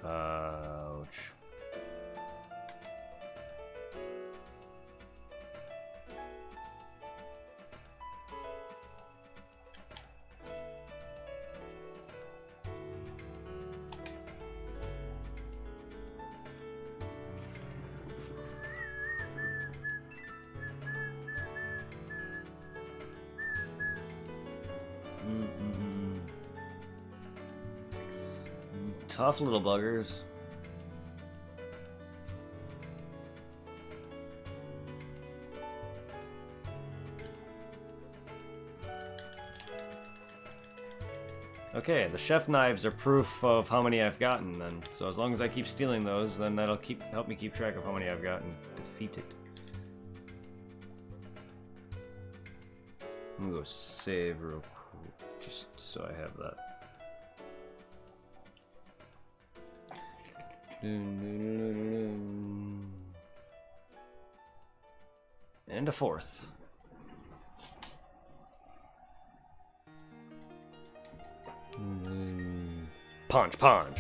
Ouch. Tough little buggers. Okay, the chef knives are proof of how many I've gotten then. So as long as I keep stealing those, then that'll keep help me keep track of how many I've gotten Defeat it. I'm gonna go save real quick, just so I have that. And a fourth. Mm. Punch, punch.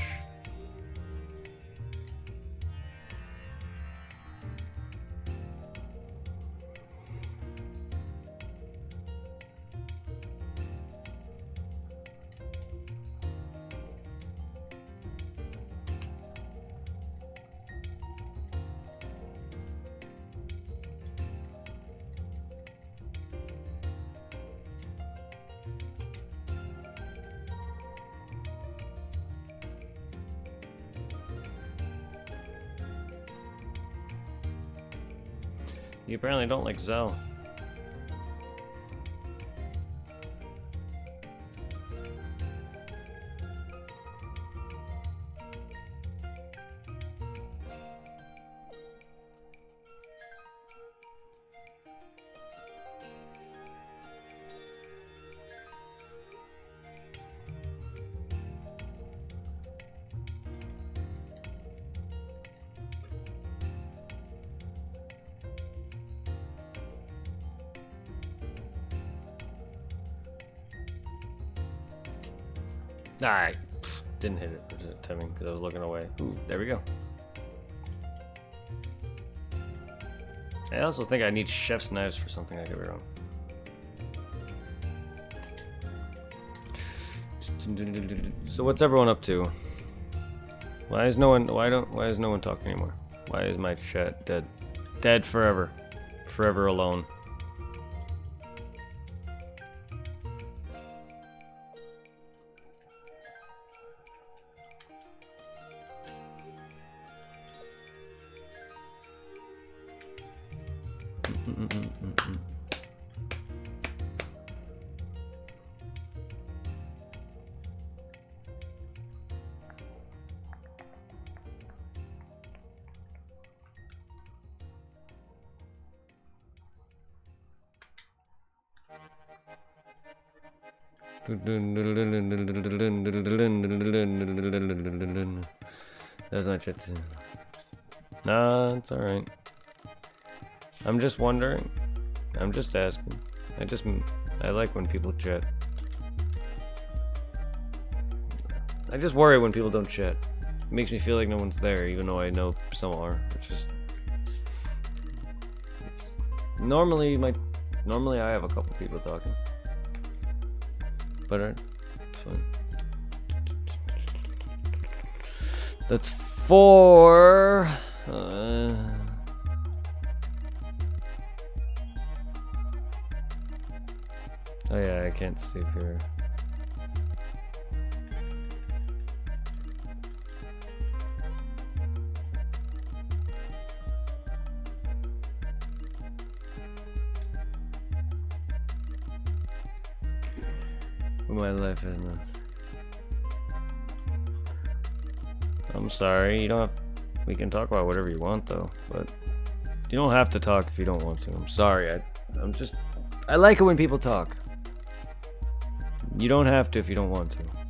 like. Hit it. Was it Timing? Because I was looking away. Ooh, there we go. I also think I need chef's knives for something. I could be wrong. So what's everyone up to? Why is no one? Why don't? Why is no one talking anymore? Why is my chat dead? Dead forever, forever alone. Just wondering. I'm just asking. I just, I like when people chat. I just worry when people don't chat. It makes me feel like no one's there, even though I know some are. Which is, it's normally my, normally I have a couple people talking, but it's fine. That's four. Uh, oh yeah, I can't sleep here. My life is. I'm sorry, you don't have. We can talk about whatever you want, though, but you don't have to talk if you don't want to. I'm sorry. I, I'm just. I like it when people talk. You don't have to if you don't want to.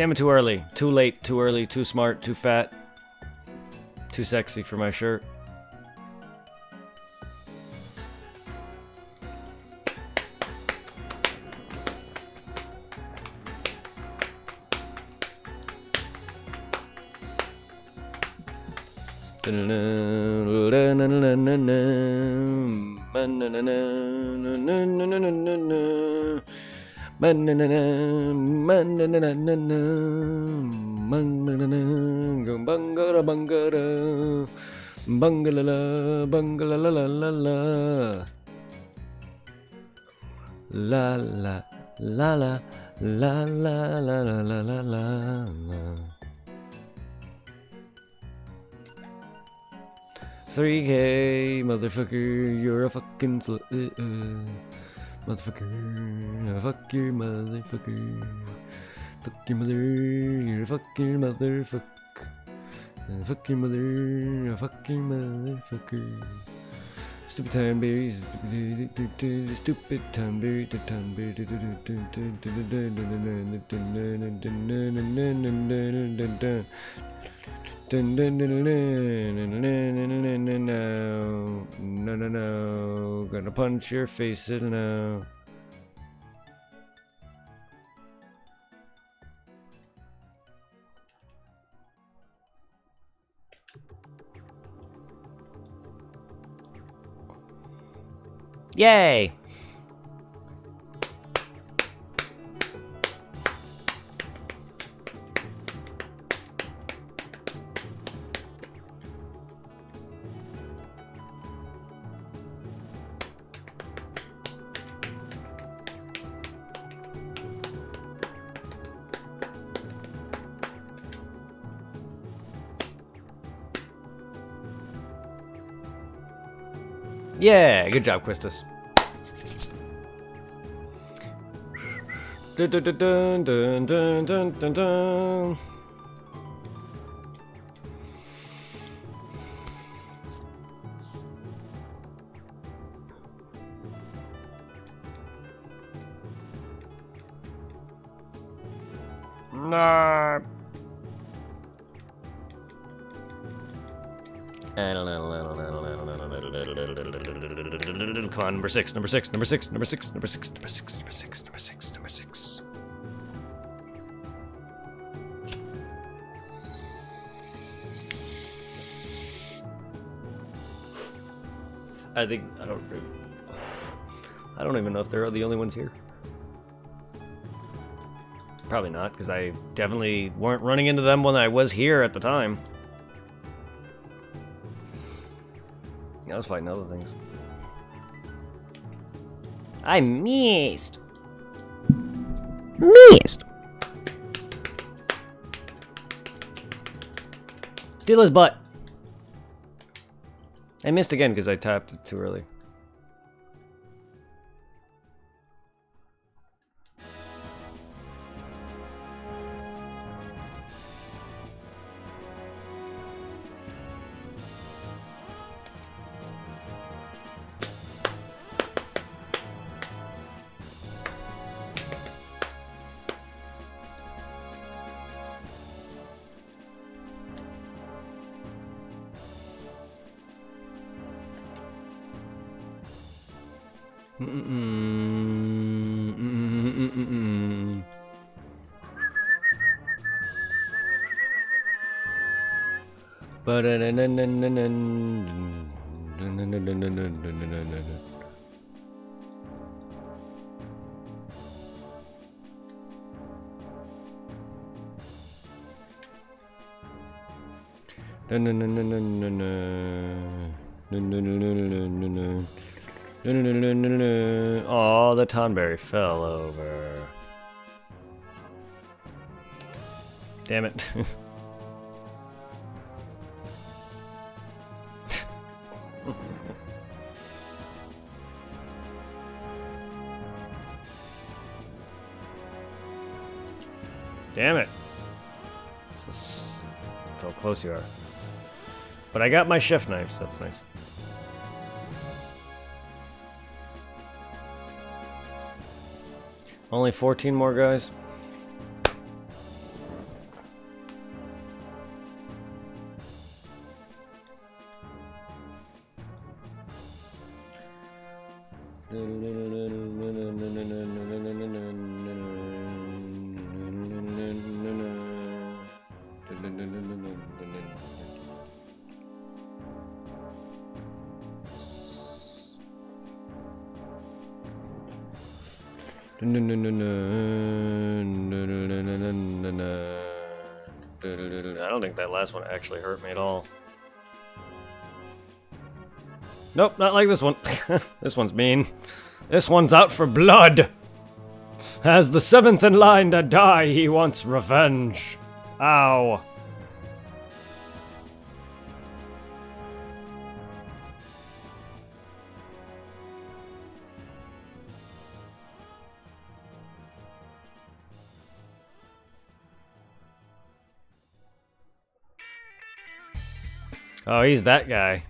Damn it, too early. Too late, too early, too smart, too fat. Too sexy for my shirt. Bangalala bangalala la la la La la la la la la la la la la la 3k motherfucker you're a fucking slut uh, uh. Motherfucker, fuck your motherfucker. Fuck your mother, you're a fucking motherfucker. Fuck your mother, fuck your motherfucker. Stupid Tonberries, stupid Tonberry, the Tonberry, no, no, no, gonna punch your face in now. Yay! Yeah, good job, Quistis. Dun, dun, dun, dun, dun, dun, dun, dun, six, number six, number six, number six, number six, number six, number six, number six, number six. I think I don't. I don't even know if they're the only ones here. Probably not, because I definitely weren't running into them when I was here at the time. I was fighting other things. I missed. Missed. Steal his butt. I missed again because I tapped it too early. Oh, the Tonberry fell over. Damn it. you are. But I got my chef knives, that's nice. Only 14 more guys. I don't think that last one actually hurt me at all. Nope, not like this one. this one's mean. This one's out for blood. As the seventh in line to die, he wants revenge. Ow. Oh, he's that guy.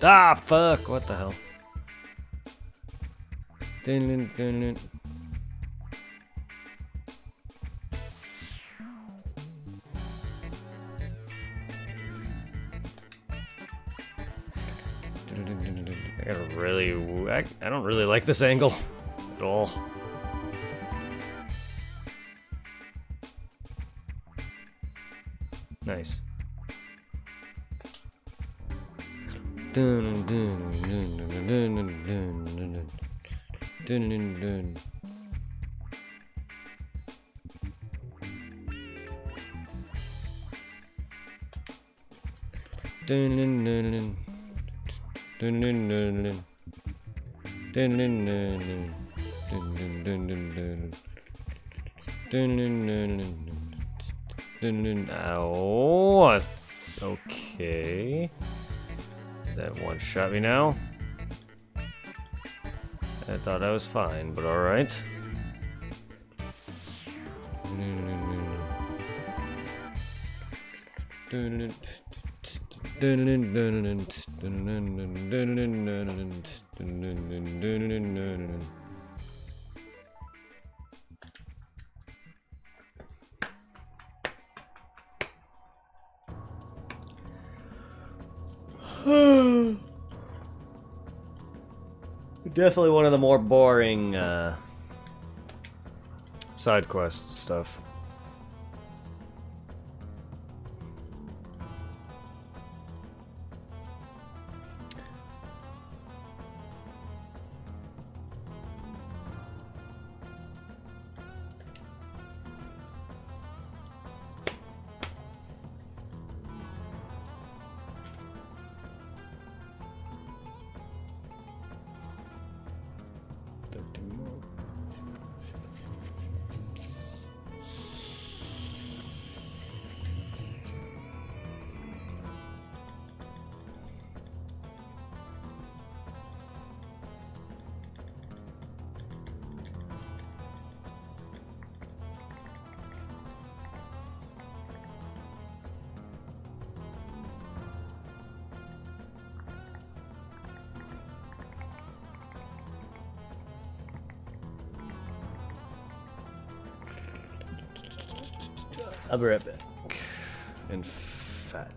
Ah, fuck, what the hell? Dun, dun, dun, I gotta really... I, don't really like this angle at all. Nice. Dun, dun, dun, dun, dun, dun, dun, dun, dun, dun, dun. Dun, dun, dun, dun. Dun, dun, dun, dun. Dun, dun, dun, dun. Dun, dun, dun, dun, dun. Dun, dun. Ow. Okay. That one shot me now. I thought I was fine, but alright. Definitely one of the more boring uh, side quest stuff. I'll be right back. And fat.